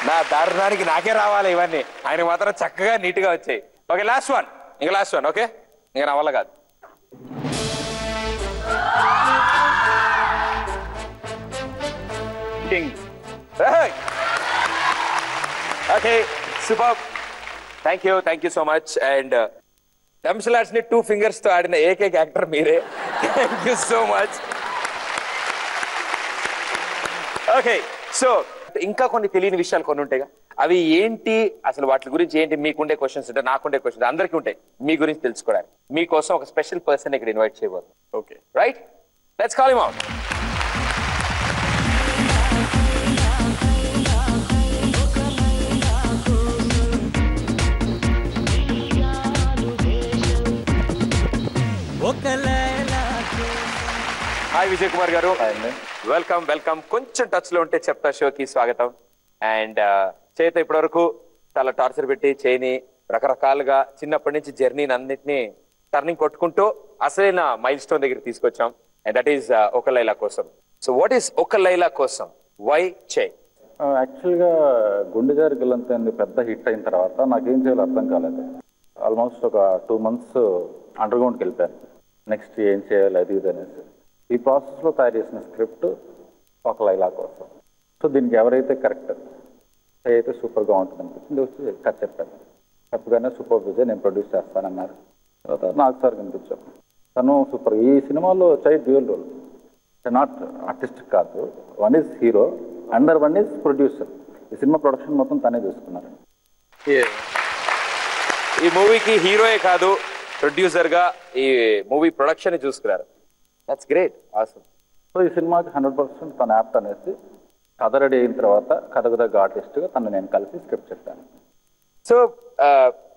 నా దారుణానికి నాకే రావాలి ఇవన్నీ. ఆయన మాత్రం చక్కగా నీట్గా వచ్చాయి. ఓకే లాస్ట్ వన్ ఇంకా లాస్ట్ వన్ ఓకే ఇంకా నా వల్ల కాదు. Okay super thank you thank you so much and టెంప్స్లాట్స్ని two ఫింగర్స్తో ఆడిన ఏకైక యాక్టర్ మీరే. Thank you so much okay so ఇంకా కొన్ని తెలియని విషయాలు కొన్ని ఉంటాయిగా. అవి ఏంటి అసలు వాటి గురించి ఏంటి మీకుండే క్వశ్చన్స్ ఉంటాయి నాకుండే క్వశ్చన్స్ అందరికీ ఉంటాయి. మీ గురించి తెలుసుకోవడానికి. మీకోసం ఒక స్పెషల్ పర్సన్ ఇక్కడ ఇన్వైట్ చేయబోతుంది okay right let's call him out hi Vijay Kumar garu. Welcome welcome. కొంచెం టచ్లో ఉంటే చెప్తా షోకి స్వాగతం. అండ్ చేత ఇప్పటి వరకు చాలా టార్చర్ పెట్టి చేయని రకరకాలుగా చిన్నప్పటి నుంచి జర్నీని అన్నిటినీ టర్నింగ్ కొట్టుకుంటూ అసలైన మైల్ స్టోన్ దగ్గర తీసుకొచ్చాం. అండ్ దట్ ఈస్ ఒక లైలా కోసం. సో వాట్ ఈస్ ఒక లైలా కోసం? వై చే యాక్చువల్గా గుండెజారి గిల్లంత పెద్ద హిట్ అయిన తర్వాత నాకేం చేయాలో అర్థం కాలేదు. ఆల్మోస్ట్ ఒక టూ మంత్స్ అండర్ గ్రౌండ్కి వెళ్ళిపోయాను. నెక్స్ట్ ఏం చేయాలి అది ఇది అనేసి. ఈ ప్రాసెస్లో తయారు చేసిన స్క్రిప్ట్ ఒక లైలా కోసం. సో దీనికి ఎవరైతే కరెక్ట్ అయితే సూపర్గా ఉంటుంది అనిపించింది వచ్చి కట్ చెప్పాను. చెప్పగానే సూపర్ విజయ్ నేను ప్రొడ్యూస్ చేస్తానన్నారు. తర్వాత నాకు సార్ కనిపించాం తను సూపర్ ఈ సినిమాలో Chay dual role. Not artist కాదు. One is hero another one is producer ఈ సినిమా ప్రొడక్షన్ మొత్తం తనే చూసుకున్నారు. ఈ మూవీకి హీరోయే కాదు ప్రొడ్యూసర్గా ఈ మూవీ ప్రొడక్షన్ చూసుకున్నారు. దట్స్ గ్రేట్ ఆసమ్ సో ఈ సినిమాకి హండ్రెడ్ పర్సెంట్ తన యాప్ట్ అనేసి కథ రెడీ అయిన తర్వాత కథకు తగ్గ ఆర్టిస్ట్గా తను నేను కలిసి స్క్రిప్ట్ చెప్పాను సో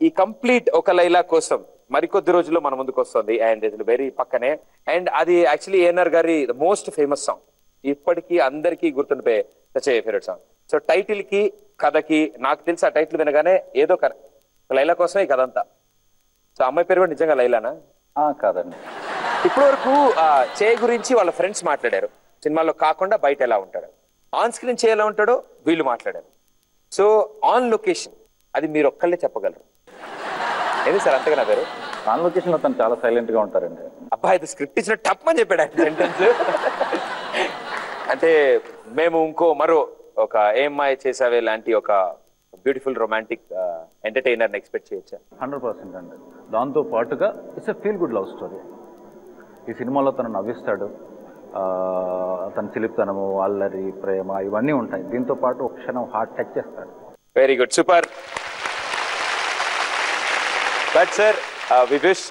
ఈ కంప్లీట్ ఒక లైలా కోసం మరికొద్ది రోజుల్లో మన ముందుకు వస్తుంది అండ్ ఇది వెరీ పక్కనే. అండ్ అది యాక్చువల్లీ ఏఎన్ఆర్ గారి మోస్ట్ ఫేమస్ సాంగ్ ఇప్పటికీ అందరికీ గుర్తుండిపోయే సచ్ ఫేవరెట్ సాంగ్ సో టైటిల్కి కథకి నాకు తెలిసి ఆ టైటిల్ వినగానే ఏదో కథ లైలా కోసమే ఈ కథ అంతా. సో అమ్మాయి పేరు కూడా నిజంగా లైలానా? ఆ, కాదండి. ఇప్పటి వరకు చే గురించి వాళ్ళ ఫ్రెండ్స్ మాట్లాడారు. సినిమాలో కాకుండా బయట ఎలా ఉంటాడు ఆన్ స్క్రీన్ చే ఎలా ఉంటాడో వీళ్ళు మాట్లాడారు. సో ఆన్ లొకేషన్ అది మీరు ఒక్కళ్ళే చెప్పగలరు. ఏది సార్ అంతగా నా పేరు? ఆన్ లొకేషన్లో తను చాలా సైలెంట్గా ఉంటారండి. అబ్బా ఇది స్క్రిప్ట్ ఇచ్చిన టప్ అని చెప్పాడు ఆయన సెంటెన్స్ అంటే మేము ఇంకో మరో ఒక ఏమ్మాయి చేసావే లాంటి ఒక బ్యూటిఫుల్ రొమాంటిక్ ఎంటర్టైనర్ ఎక్స్పెక్ట్ చేయొచ్చా? హండ్రెడ్ పర్సెంట్ అండి. దాంతో పాటుగా it's feel good love story ఈ సినిమాలో తను నవ్విస్తాడు. ఆ, అతని చిలిపితనము అల్లరి ప్రేమ ఇవన్నీ ఉంటాయి. దీంతో పాటు ఒక క్షణం హార్ట్ టచ్ చేస్తాడు. Very good super but sir we wish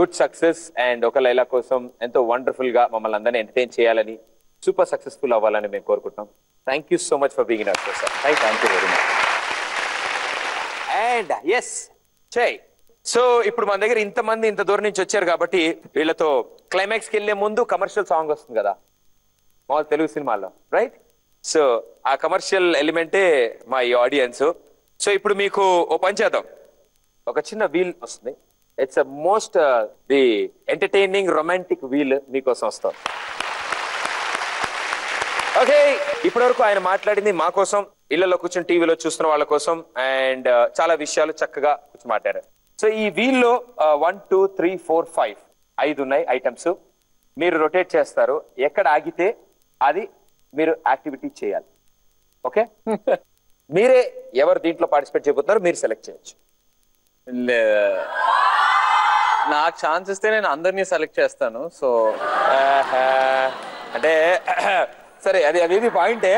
good success and ఒక లైలా కోసం ఎంతో వండర్ఫుల్గా మమ్మల్ని అందరినీ ఎంటర్టైన్ చేయాలని సూపర్ సక్సెస్ఫుల్ అవ్వాలని మేము కోరుకుంటున్నాం. Thank you so much for being sir thank thank you very much and yes Chay so ఇప్పుడు మన దగ్గర ఇంతమంది ఇంత దూరం నుంచి వచ్చారు కాబట్టి వీళ్ళతో క్లైమాక్స్కి వెళ్ళే ముందు కమర్షియల్ సాంగ్ వస్తుంది కదా. మా తెలుగు సినిమాల్లో రైట్ సో ఆ కమర్షియల్ ఎలిమెంటే మా ఈ ఆడియన్స్ సో ఇప్పుడు మీకు ఓ పని చేద్దాం. ఒక చిన్న వీల్ వస్తుంది. It's most the entertaining romantic wheel మీకోసం వస్తాం ఓకే ఇప్పటి వరకు ఆయన మాట్లాడింది మా కోసం ఇళ్ళలో కూర్చొని టీవీలో చూస్తున్న వాళ్ళ కోసం అండ్ uh, చాలా విషయాలు చక్కగా కూర్చొని మాట్లాడారు. సో ఈ వీల్లో one two three four five ఐదు ఉన్నాయి ఐటమ్స్ మీరు రొటేట్ చేస్తారు. ఎక్కడ ఆగితే అది మీరు యాక్టివిటీ చేయాలి. ఓకే? మీరే ఎవరు దీంట్లో పార్టిసిపేట్ చేయబోతున్నారో మీరు సెలెక్ట్ చేయొచ్చు. నాకు ఛాన్స్ ఇస్తే నేను అందరినీ సెలెక్ట్ చేస్తాను సో. అంటే సరే అది అది పాయింటే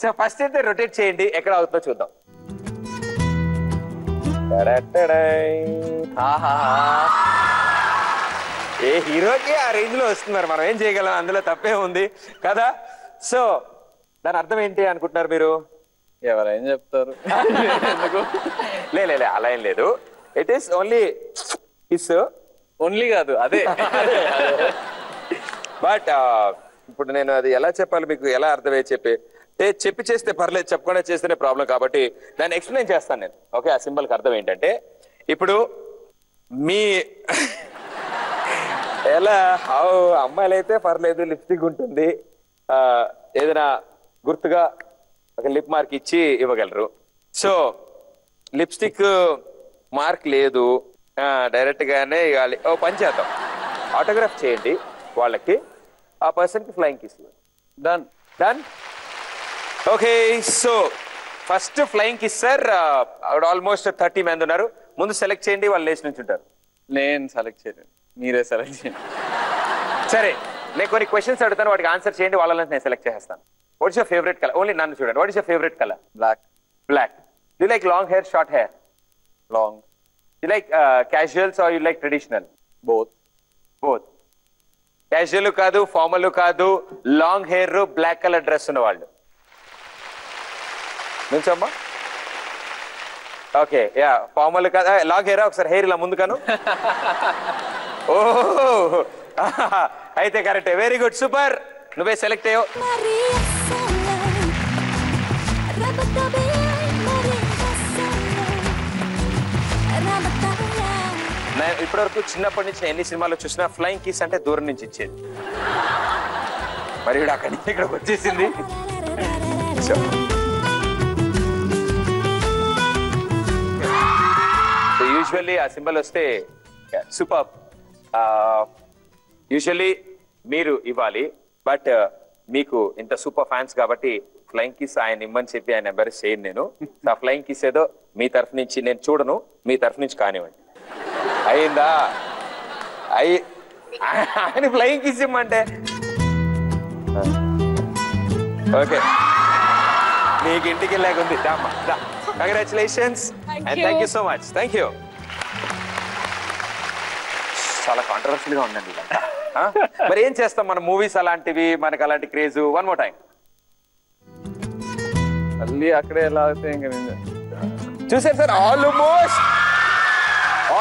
సో ఫస్ట్ అయితే రొటేట్ చేయండి. ఎక్కడ అవుతుందో చూద్దాం. ఏ హీరోకి ఆ రేంజ్లో వస్తున్నారు? మనం ఏం చేయగలం? అందులో తప్పే ఉంది. కదా? సో దాని అర్థం ఏంటి అనుకుంటున్నారు మీరు? ఎవరైనా చెప్తారు. లే లే, లే అలా ఏం లేదు. It is only is only కాదు అదే. బట్ ఇప్పుడు నేను అది ఎలా చెప్పాలి? మీకు ఎలా అర్థమయ్యే చెప్పి? ఏ, చెప్పి చేస్తే పర్లేదు చెప్పకుండా చేస్తేనే ప్రాబ్లం కాబట్టి దాన్ని ఎక్స్ప్లెయిన్ చేస్తాను నేను. ఓకే ఆ సింబల్కి అర్థం ఏంటంటే ఇప్పుడు మీ ఎలా అమ్మాయిలు అయితే పర్లేదు లిప్స్టిక్ ఉంటుంది. ఏదైనా గుర్తుగా ఒక లిప్ మార్క్ ఇచ్చి ఇవ్వగలరు. సో లిప్స్టిక్ మార్క్ లేదు. డైరెక్ట్ గానే ఇవ్వాలి. ఓ పని చేద్దాం. ఆటోగ్రాఫ్ చేయండి వాళ్ళకి. ఆ పర్సన్కి flying kiss done done okay so first flying kiss sir almost thirty మంది ఉన్నారు. ముందు సెలెక్ట్ చేయండి వాళ్ళు లేచి నుంచి ఉంటారు నేను సెలెక్ట్ చేయలేదు మీరే సెలెక్ట్ చేయండి. సరే నేను కొన్ని క్వశ్చన్స్ అడుగుతాను వాటికి ఆన్సర్ చేయండి వాళ్ళని నేను సెలెక్ట్ చేస్తాను what is your favourite colour only నన్ను చూడండి. What is your favourite colour black black you like long hair short hair long you like casuals or you like traditional both both casual కాదు formal కాదు long hair black colour dress ఉన్న వాళ్ళు నుంచమ్మా? Okay yeah formal కాదు long hair ఒకసారి hair ఇలా ముందు కాను ఓ అయితే కరెక్ట్ వెరీ గుడ్ సూపర్ నువ్వే సెలెక్ట్ అయ్యో. నేను ఇప్పటివరకు చిన్నప్పటి నుంచి నేను ఎన్ని సినిమాలు చూసినా ఫ్లయింగ్ కిస్ అంటే దూరం నుంచి ఇచ్చేది. మరి అక్కడి నుంచి ఇక్కడికి వచ్చేసింది. యూజువల్లీ ఆ సింబల్ వస్తే సూపర్ యూజువల్లీ మీరు ఇవ్వాలి బట్ మీకు ఇంత సూపర్ ఫ్యాన్స్ కాబట్టి ఫ్లయింగ్ కిస్ ఆయన ఇమ్మని చెప్పి ఆయన ఎంబరెస్ చేయను నేను. ఆ ఫ్లయింగ్ కిస్ ఏదో మీ తరఫు నుంచి నేను చూడను మీ తరఫు నుంచి కానివ్వండి. అయిందా? అయి ఆయన ఫ్లయింగ్ కిస్ ఇమ్మంటే. ఓకే నీకు ఇంటికి వెళ్ళాక ఉంది దా. Congratulations and thank you so much thank you చాలా కాంట్రవర్షియల్గా ఉందండి? మరి ఏం చేస్తాం? మన మూవీస్ అలాంటివి మనకు అలాంటి క్రేజ్ వన్ మోర్ టైం మళ్ళీ అక్కడే ఎలా అయితే ఇంకా నేను చూసారు సార్ ఆల్మోస్ట్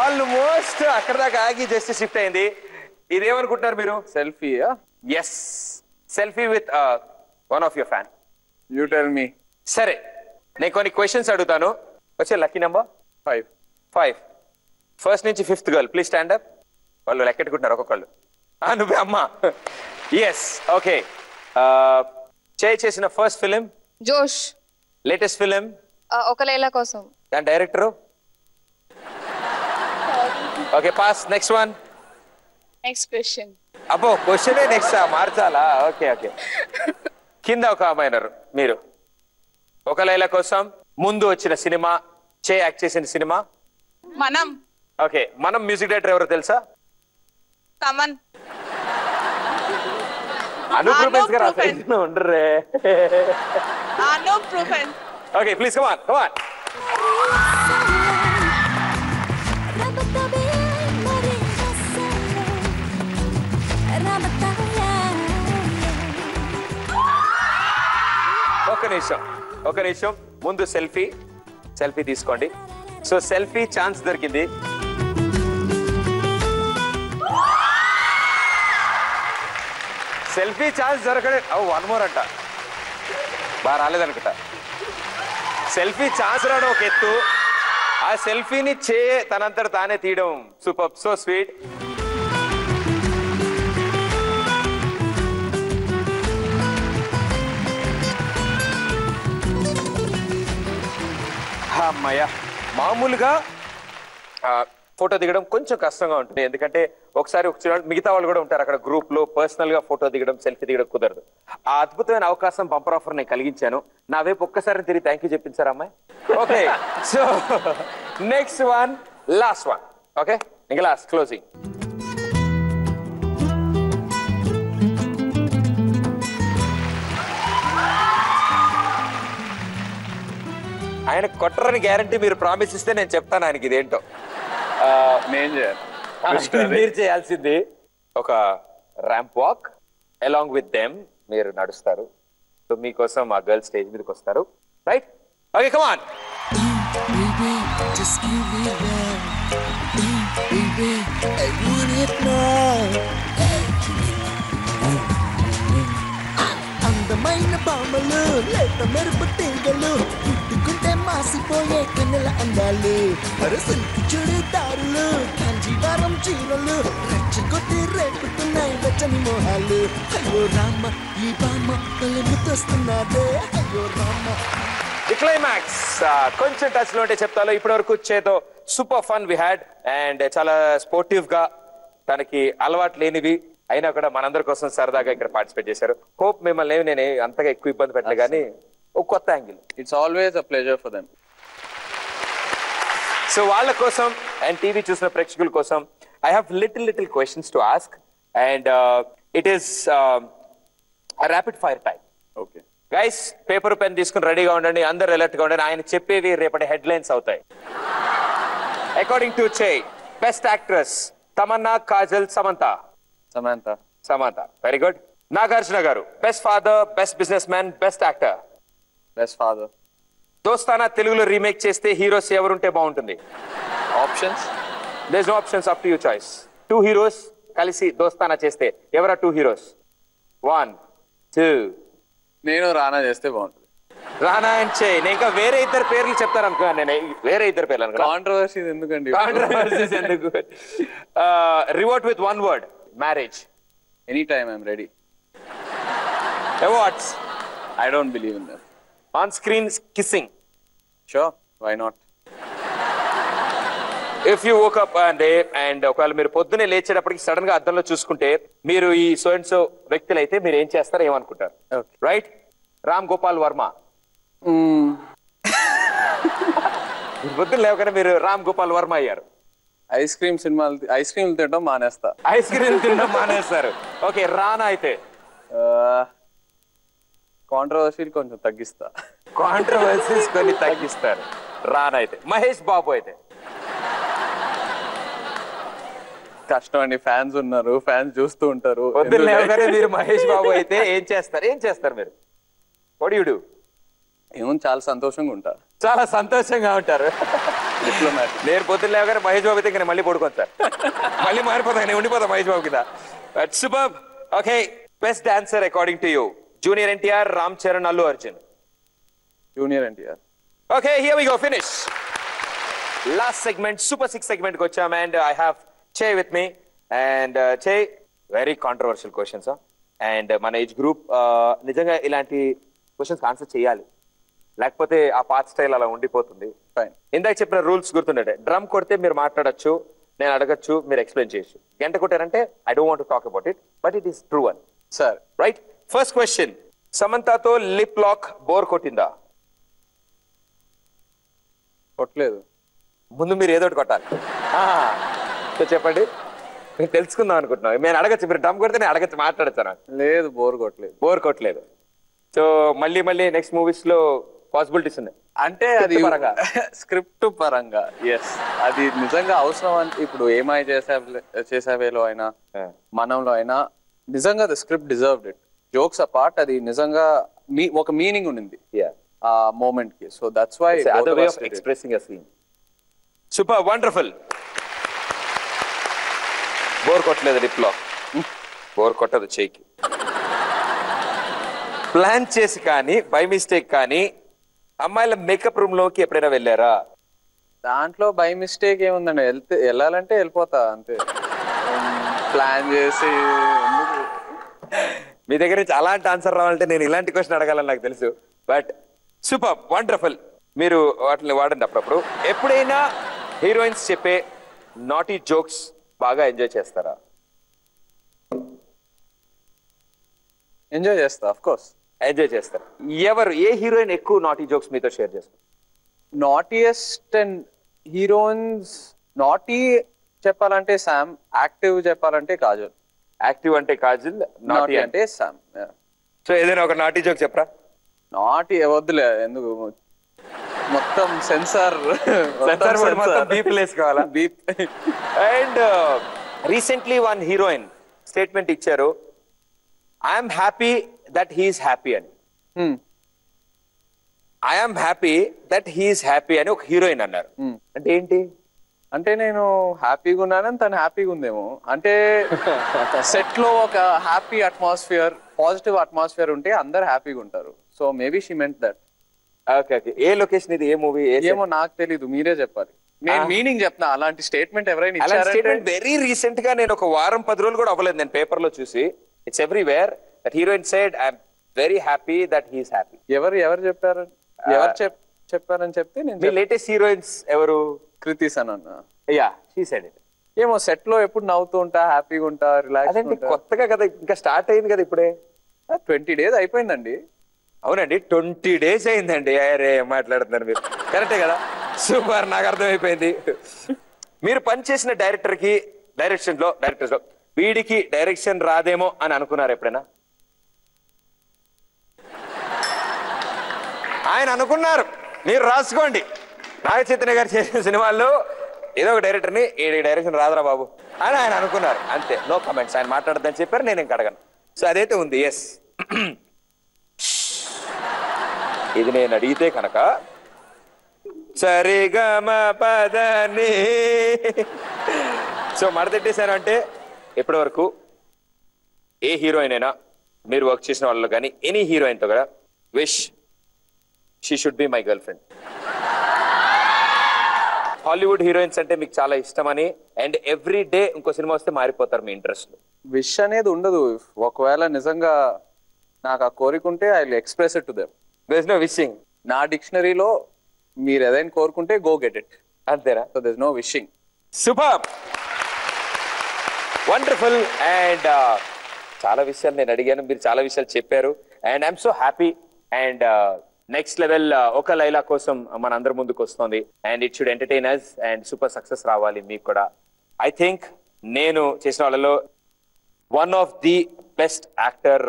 ఆల్మోస్ట్ అక్కడ దాకా ఆగి జస్ట్ షిఫ్ట్ అయింది. ఇదేమనుకుంటున్నారు మీరు? సెల్ఫీయా yes selfie with one of your fan you tell me సరే నేను కొన్ని క్వశ్చన్స్ అడుగుతాను. వచ్చే lucky number five five first నుంచి fifth girl please stand up వాళ్ళు లెక్కెట్టుకుంటున్నారు ఒక్కొక్కళ్ళు. ఆ, నువ్వే అమ్మా. ఎస్ ఓకే చేయి చేసిన first film Josh. Latest film ఒక లైలా కోసం. దాని director okay pass next one next question అబ్బో క్వశ్చనే నెక్స్ట్ మార్చాలా ఓకే ఓకే కింద ఒక అమ్మాయినారు మీరు. ఒక లైల కోసం ముందు వచ్చిన సినిమా చే యాక్ట్ చేసిన సినిమా? మనం. ఓకే మనం మ్యూజిక్ డైరెక్టర్ ఎవరో తెలుసా? తమన్ అనూప్ Anup రూపెన్స్ గారు ఆ Rubens. side లో ఉండరే నో ప్రూఫెన్ okay please come on come on ఒక నిమిషం ఒక నిమిషం ముందు సెల్ఫీ సెల్ఫీ తీసుకోండి. సో సెల్ఫీ ఛాన్స్ దొరికింది. సెల్ఫీ ఛాన్స్ దొరకడే ఓ వన్ మోర్ అంట. బాగా రాలేదనుకుంటా. సెల్ఫీ ఛాన్స్ రావడం ఒక ఎత్తు. ఆ సెల్ఫీని చే తనంతట తానే తీయడం సూపర్. So sweet. అమ్మయ్య. మామూలుగా ఫోటో దిగడం కొంచెం కష్టంగా ఉంటుంది. ఎందుకంటే ఒకసారి ఒక చూడండి మిగతా వాళ్ళు కూడా ఉంటారు అక్కడ గ్రూప్లో. పర్సనల్గా ఫోటో దిగడం సెల్ఫీ దిగడం కుదరదు. ఆ అద్భుతమైన అవకాశం బంపర్ ఆఫర్ నేను కలిగించాను. నా వైపు ఒక్కసారి తిరిగి థ్యాంక్ యూ చెప్పించారు అమ్మాయి. Okay so next one last one okay ఇంకా లాస్ట్ క్లోజింగ్ ఆయన కొట్టరని గ్యారంటీ మీరు ప్రామిస్ ఇస్తే నేను చెప్తాను ఆయనకి ఇదేంటో. నేను చేయాలి మీరు చేయాల్సింది ఒక ramp walk along with them మీరు నడుస్తారు. సో మీకోసం ఆ గర్ల్ స్టేజ్ మీదకి వస్తారు. Right okay come on. అందమైన బొమ్మలు లేత మెరుపు తీగలు మాసిపోయే కన్నెల అందాలు. అరసంటి చుడిదారులు కాంజీవరం చీరలు రెచ్చగొట్టి రేపుతున్నాయి వెచ్చని మోహాలు. అయ్యో రామ ఈ బామ్మ కళ్ళెముతొస్తున్నాదే అయ్యో రామ. ది క్లైమాక్స్ కొంచెం టచ్లో ఉంటే చెప్తాలో. ఇప్పటి వరకు చేతో super fun we had and చాలా స్పోర్టివ్గా తనకి అలవాటు లేనివి అయినా కూడా మనందరి కోసం సరదాగా ఇక్కడ పార్టిసిపేట్ చేశారు. హోప్ మిమ్మల్ని నేను అంతగా ఎక్కువ ఇబ్బంది పెట్టలే కానీ ఒక కొత్త angle. It's always a pleasure for them so వాళ్ళ కోసం అండ్ టీవీ చూసిన ప్రేక్షకుల కోసం I have little little questions to ask and it is rapid fire time okay guys paper pen తీసుకుని రెడీగా ఉండండి. అందరు అలర్ట్గా ఉండండి. ఆయన చెప్పేవి రేపటి హెడ్లైన్స్ అవుతాయి. According to Chay best actress Tamannaah Kajal Samantha Samantha Samantha very good Nagarjuna garu best father best business man best actor best father Dostana తెలుగులో రీమేక్ చేస్తే హీరోస్ ఎవరుంటే బాగుంటుంది? Options there's no options up to you choice two heroes కలిసి దోస్తానా చేస్తే ఎవరా two heroes one two నేను రానా చేస్తే బాగుంటుంది. రానా అండ్ చే నేను ఇంకా వేరే ఇద్దరు పేర్లు చెప్తాను అనుకున్నాను నేను. వేరే ఇద్దరు పేర్లు అనుకున్నా కాంట్రవర్సీ ఎందుకండి? కాంట్రవర్సీస్ ఎందుకు? Revert with one word marriage any time I'm ready awards I don't believe in that on screen kissing sure why not if you up అంటే అండ్ ఒకవేళ మీరు పొద్దునే లేచేటప్పటికి సడన్గా అద్దంలో చూసుకుంటే మీరు ఈ సో అండ్ సో వ్యక్తులు అయితే మీరు ఏం చేస్తారు ఏమనుకుంటారు? ఓకే రైట్ రామ్ గోపాల్ వర్మ పొద్దున్న లేవగానే మీరు రామ్ గోపాల్ వర్మ అయ్యారు. ఐస్ క్రీమ్ సినిమాలు ఐస్ క్రీమ్ తినడం మానేస్తా. ఐస్ క్రీమ్ తినడం మానేస్తారు. ఓకే రానా అయితే. కాంట్రవర్సీ కొంచెం తగ్గిస్తా. కాంట్రవర్సీస్ కొన్ని తగ్గిస్తారు. రానా అయితే మహేష్ బాబు అయితే. కష్టం అండి ఫ్యాన్స్ ఉన్నారు ఫ్యాన్స్ చూస్తూ ఉంటారు. మీరు మహేష్ బాబు అయితే ఏం చేస్తారు? ఏం చేస్తారు మీరు? ఒడియుడు ఏమో చాలా సంతోషంగా ఉంటా. చాలా సంతోషంగా ఉంటారు. నేను పొద్దున్న లేవగానే మహేష్ బాబు అయితే ఇంకా మళ్ళీ పడుకోను సార్ మళ్ళీ మారిపోతా నేను ఉండిపోతా మహేష్ బాబు కింద super okay best dancer according to you junior NTR Ram Charan Allu Arjun junior NTR okay here we go finish last segment super six సెగ్మెంట్కి వచ్చాం and I have Chay with me and Chay very controversial questions and మన age group నిజంగా ఇలాంటి questions answer చేయాలి. లేకపోతే ఆ path style అలా ఉండిపోతుంది. Fine ఇందాక చెప్పిన రూల్స్ గుర్తుండే డ్రమ్ కొడితే మీరు మాట్లాడొచ్చు నేను అడగచ్చు మీరు ఎక్స్ప్లెయిన్ చేయొచ్చు. గంట కొట్టారంటే I don't want talk about it but it is true one sir right first question సమంతతో lip lock bore కొట్టిందా? కొట్టలేదు. ముందు మీరు ఏదో ఒకటి కొట్టాలి. చెప్పండి. నేను తెలుసుకుందాం అనుకుంటున్నాను. నేను అడగచ్చు మీరు డమ్ కొడితే నేను అడగచ్చు మాట్లాడచ్చు లేదు బోర్ కొట్టలేదు. బోర్ కొట్టలేదు. సో మళ్ళీ మళ్ళీ నెక్స్ట్ మూవీస్లో పాసిబిలిటీస్ ఉన్నాయి. అంటే అది పరంగా. స్క్రిప్ట్ పరంగా ఎస్ అది నిజంగా అవసరం అంటే ఇప్పుడు ఏమై చేసా చేసావేలో అయినా మనంలో అయినా నిజంగా the script deserved it jokes apart అది నిజంగా మీ ఒక మీనింగ్ ఉండింది. ఆ మూమెంట్కి. So that's why other way of expressing a scene super wonderful bore కొట్టలేదు లిప్ లాక్ బోర్ కొట్టదు చేయికి. ప్లాన్ చేసి కానీ బై మిస్టేక్ కానీ అమ్మాయిల మేకప్ రూమ్లోకి ఎప్పుడైనా వెళ్ళారా? దాంట్లో బై మిస్టేక్ ఏముందండి? వెళ్తే వెళ్ళాలంటే వెళ్ళిపోతా అంతే. ప్లాన్ చేసి ఎందుకు? మీ దగ్గర నుంచి అలాంటి ఆన్సర్ రావాలంటే నేను ఇలాంటి క్వశ్చన్ అడగాలని నాకు తెలుసు. బట్ సూపర్ వండర్ఫుల్ మీరు వాటిని వాడండి అప్పుడప్పుడు. ఎప్పుడైనా హీరోయిన్స్ చెప్పే నాటీ జోక్స్ బాగా ఎంజాయ్ చేస్తారా? ఎంజాయ్ చేస్తా అఫ్ కోర్స్ ఎంజాయ్ చేస్తారు? ఎవరు ఏ హీరోయిన్ ఎక్కువ నాటీ జోక్స్ మీతో షేర్ చేస్తారు? నాటియెస్ట్ అండ్ హీరోయిన్స్ నాటీ చెప్పాలంటే శామ్ యాక్టివ్ చెప్పాలంటే కాజల్ యాక్టివ్ అంటే కాజల్ నాటీ అంటే శామ్ సో ఏదైనా ఒక నాటీ జోక్ చెప్పరా? నాటీ వద్దులే ఎందుకు? మొత్తం సెన్సార్ సెన్సార్. బీప్ వేసుకోవాలా beep and recently one heroine statement ఇచ్చారు. I'm happy that he is happy అని. I'm happy that he is happy అని ఒక హీరోయిన్ అన్నారు. అంటే ఏంటి? అంటే నేను హ్యాపీగా ఉన్నానని తను హ్యాపీగా ఉందేమో. అంటే సెట్లో ఒక హ్యాపీ అట్మాస్ఫియర్ పాజిటివ్ అట్మాస్ఫియర్ ఉంటే అందరు హ్యాపీగా ఉంటారు. So maybe she meant that. Okay okay. A location ఇది? ఏ మూవీ? ఏమో నాకు తెలీదు మీరే చెప్పాలి. నేను. మీనింగ్ చెప్తున్నా అలాంటి స్టేట్మెంట్ ఎవరైనా ఇచ్చారంటే వెరీ రీసెంట్గా నేను ఒక వారం పది రోజులు కూడా అవ్వలేదు. నేను పేపర్లో చూసి it's everywhere that heroine side I'm very happy that he's happy ఎవరు ఎవరు చెప్పారు? ఎవరు చెప్ చెప్పారని చెప్తే నేను లేటెస్ట్ హీరోయిన్స్ ఎవరు? కృతిస్ అని అన్న. యా షీ సైడ్ ఇట్ ఏమో సెట్లో ఎప్పుడు నవ్వుతూ ఉంటా హ్యాపీగా ఉంటా రిలాక్స్ కొత్తగా కదా ఇంకా స్టార్ట్ అయింది కదా ఇప్పుడే? ట్వంటీ డేస్ అయిపోయిందండి. అవునండి ట్వంటీ డేస్ అయిందండి. అరే మాట్లాడుతున్నారు మీరు. కరెక్టే కదా? సూపర్ నాకు అర్థమైపోయింది. మీరు పనిచేసిన డైరెక్టర్కి డైరెక్షన్లో డైరెక్టర్స్లో వీడికి డైరెక్షన్ రాదేమో అని అనుకున్నారు ఎప్పుడైనా? ఆయన అనుకున్నారు. మీరు రాసుకోండి. నాగ చైతన్య గారు చేసిన సినిమాల్లో ఏదో ఒక డైరెక్టర్ని ఈ డైరెక్షన్ రాదురా బాబు అని ఆయన అనుకున్నారు. అంతే. నో కమెంట్స్ ఆయన మాట్లాడద్దని చెప్పారు నేను ఇంక అడగను. సో అదైతే ఉంది. ఎస్ ఇది నేను అడిగితే కనుక సరిగమ పదని. సో మడతెట్టేశాను అంటే ఇప్పటి వరకు ఏ హీరోయిన్ అయినా మీరు వర్క్ చేసిన వాళ్ళు కానీ ఎనీ హీరోయిన్తో కూడా wish she should be my girlfriend Hollywood heroines అంటే మీకు చాలా ఇష్టమని అండ్ ఎవ్రీ డే ఇంకో సినిమా వస్తే మారిపోతారు మీ ఇంట్రెస్ట్ విష్ అనేది ఉండదు. ఒకవేళ నిజంగా నాకు ఆ కోరిక ఉంటే I express it to them there's no wishing నా డిక్షనరీలో మీరు ఏదైనా కోరుకుంటే గో గెట్ ఇట్ అంతేనా? So there's no wishing super wonderful and చాలా విషయాలు నేను అడిగాను. మీరు చాలా విషయాలు చెప్పారు. And I'm so happy and next level ఒక లైలా కోసం మన అందరి ముందుకు వస్తుంది. And it should entertain us and super success రావాలి మీకు కూడా. ఐ థింక్ నేను చేసిన వాళ్ళలో one of the best actor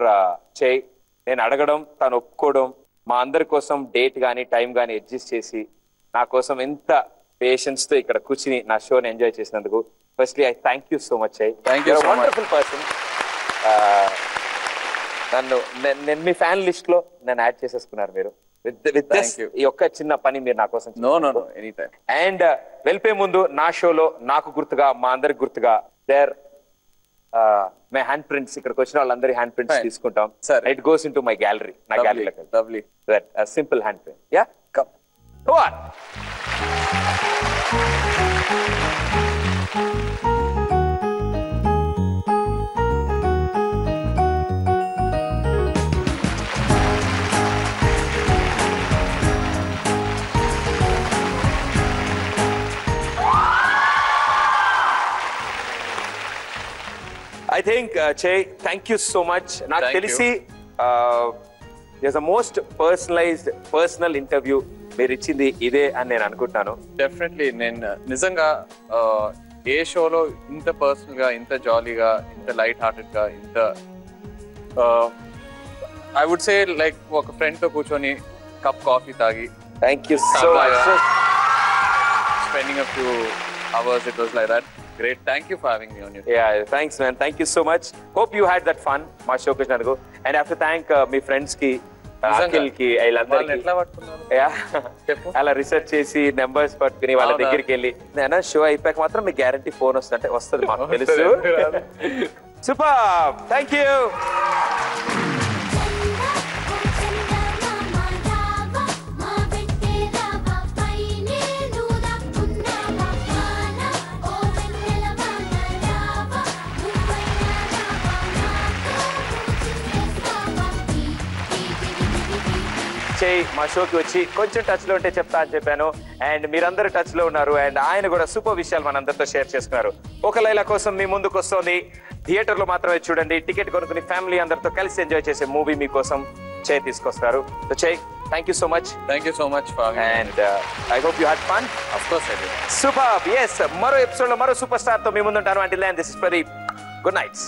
Chay నేను అడగడం తను ఒప్పుకోవడం మా అందరి కోసం డేట్ కానీ టైం కానీ అడ్జస్ట్ చేసి నా కోసం ఎంత పేషెన్స్తో ఇక్కడ కూర్చుని నా షోని ఎంజాయ్ చేసినందుకు. Firstly I thank you so much I so much. Wonderful person నన్ను నేను- నేను మీ ఫ్యాన్ లిస్ట్లో నన్ను యాడ్ చేసేసుకున్నారు మీరు. విత్. ఈ చిన్న పని మీరు నా కోసం no no no any time and వెళ్ళిపోయే ముందు నా షోలో నాకు గుర్తుగా మా అందరికి గుర్తుగా దేర్ మై హ్యాండ్ ప్రింట్స్ ఇక్కడికి వచ్చిన వాళ్ళందరి హ్యాండ్ ప్రింట్స్. తీసుకుంటాం. Sir. It goes into my gallery నా గ్యాలరీలోకి lovely that simple hand print ya come on I think Chay thank you so much నాకు Thank you. తెలిసి is the most personalized personal interview మీరు ఇచ్చింది ఇదే అని నేను అనుకుంటున్నాను డెఫినెట్లీ నేను నిజంగా ఆ, ఏ షోలో ఇంత పర్సనల్గా ఇంత జాలీగా ఇంత లైట్ హార్టెడ్గా ఇంత ఐ వుడ్ సే లైక్ ఒక ఫ్రెండ్తో కూర్చొని కప్ కాఫీ తాగి thank you so much spending a few hours it was like that great thank you for having me on your ya thanks man thank you so much hope you had that fun మా షోకి వచ్చినందుకు and have to thank మీ ఫ్రెండ్స్కి అఖిల్కి వీళ్ళందరికీ. పట్టుకున్నారు? Yeah. చెప్పు. అలా రీసెర్చ్ చేసి నెంబర్స్ పట్టుకుని వాళ్ళ? దగ్గరికి వెళ్ళి. నేను? షో అయిపోయాక మాత్రం మీకు గ్యారంటీ ఫోన్ వస్తుంది అంటే వస్తుంది మాకు తెలుసు సూపర్ థ్యాంక్ యూ చేయి మా షోకి వచ్చి కొంచెం టచ్లో ఉంటే చెప్తా అని చెప్పాను. అండ్ మీరందరూ టచ్లో ఉన్నారు. అండ్ ఆయన కూడా సూపర్ విషయాలు మనందరితో షేర్ చేసుకున్నారు. ఒక లైలా కోసం మీ ముందుకు వస్తుంది. థియేటర్లో మాత్రమే చూడండి. టికెట్ కొనుక్కుని ఫ్యామిలీ అందరితో కలిసి ఎంజాయ్ చేసే మూవీ మీకోసం చేయి తీసుకొస్తారు. So Chay thank you so much thank you so much for and I hope you had fun of course super yes మరో ఎపిసోడ్లో మరో సూపర్ స్టార్తో మీ ముందుంటాను అంటే this is Pradeep good nights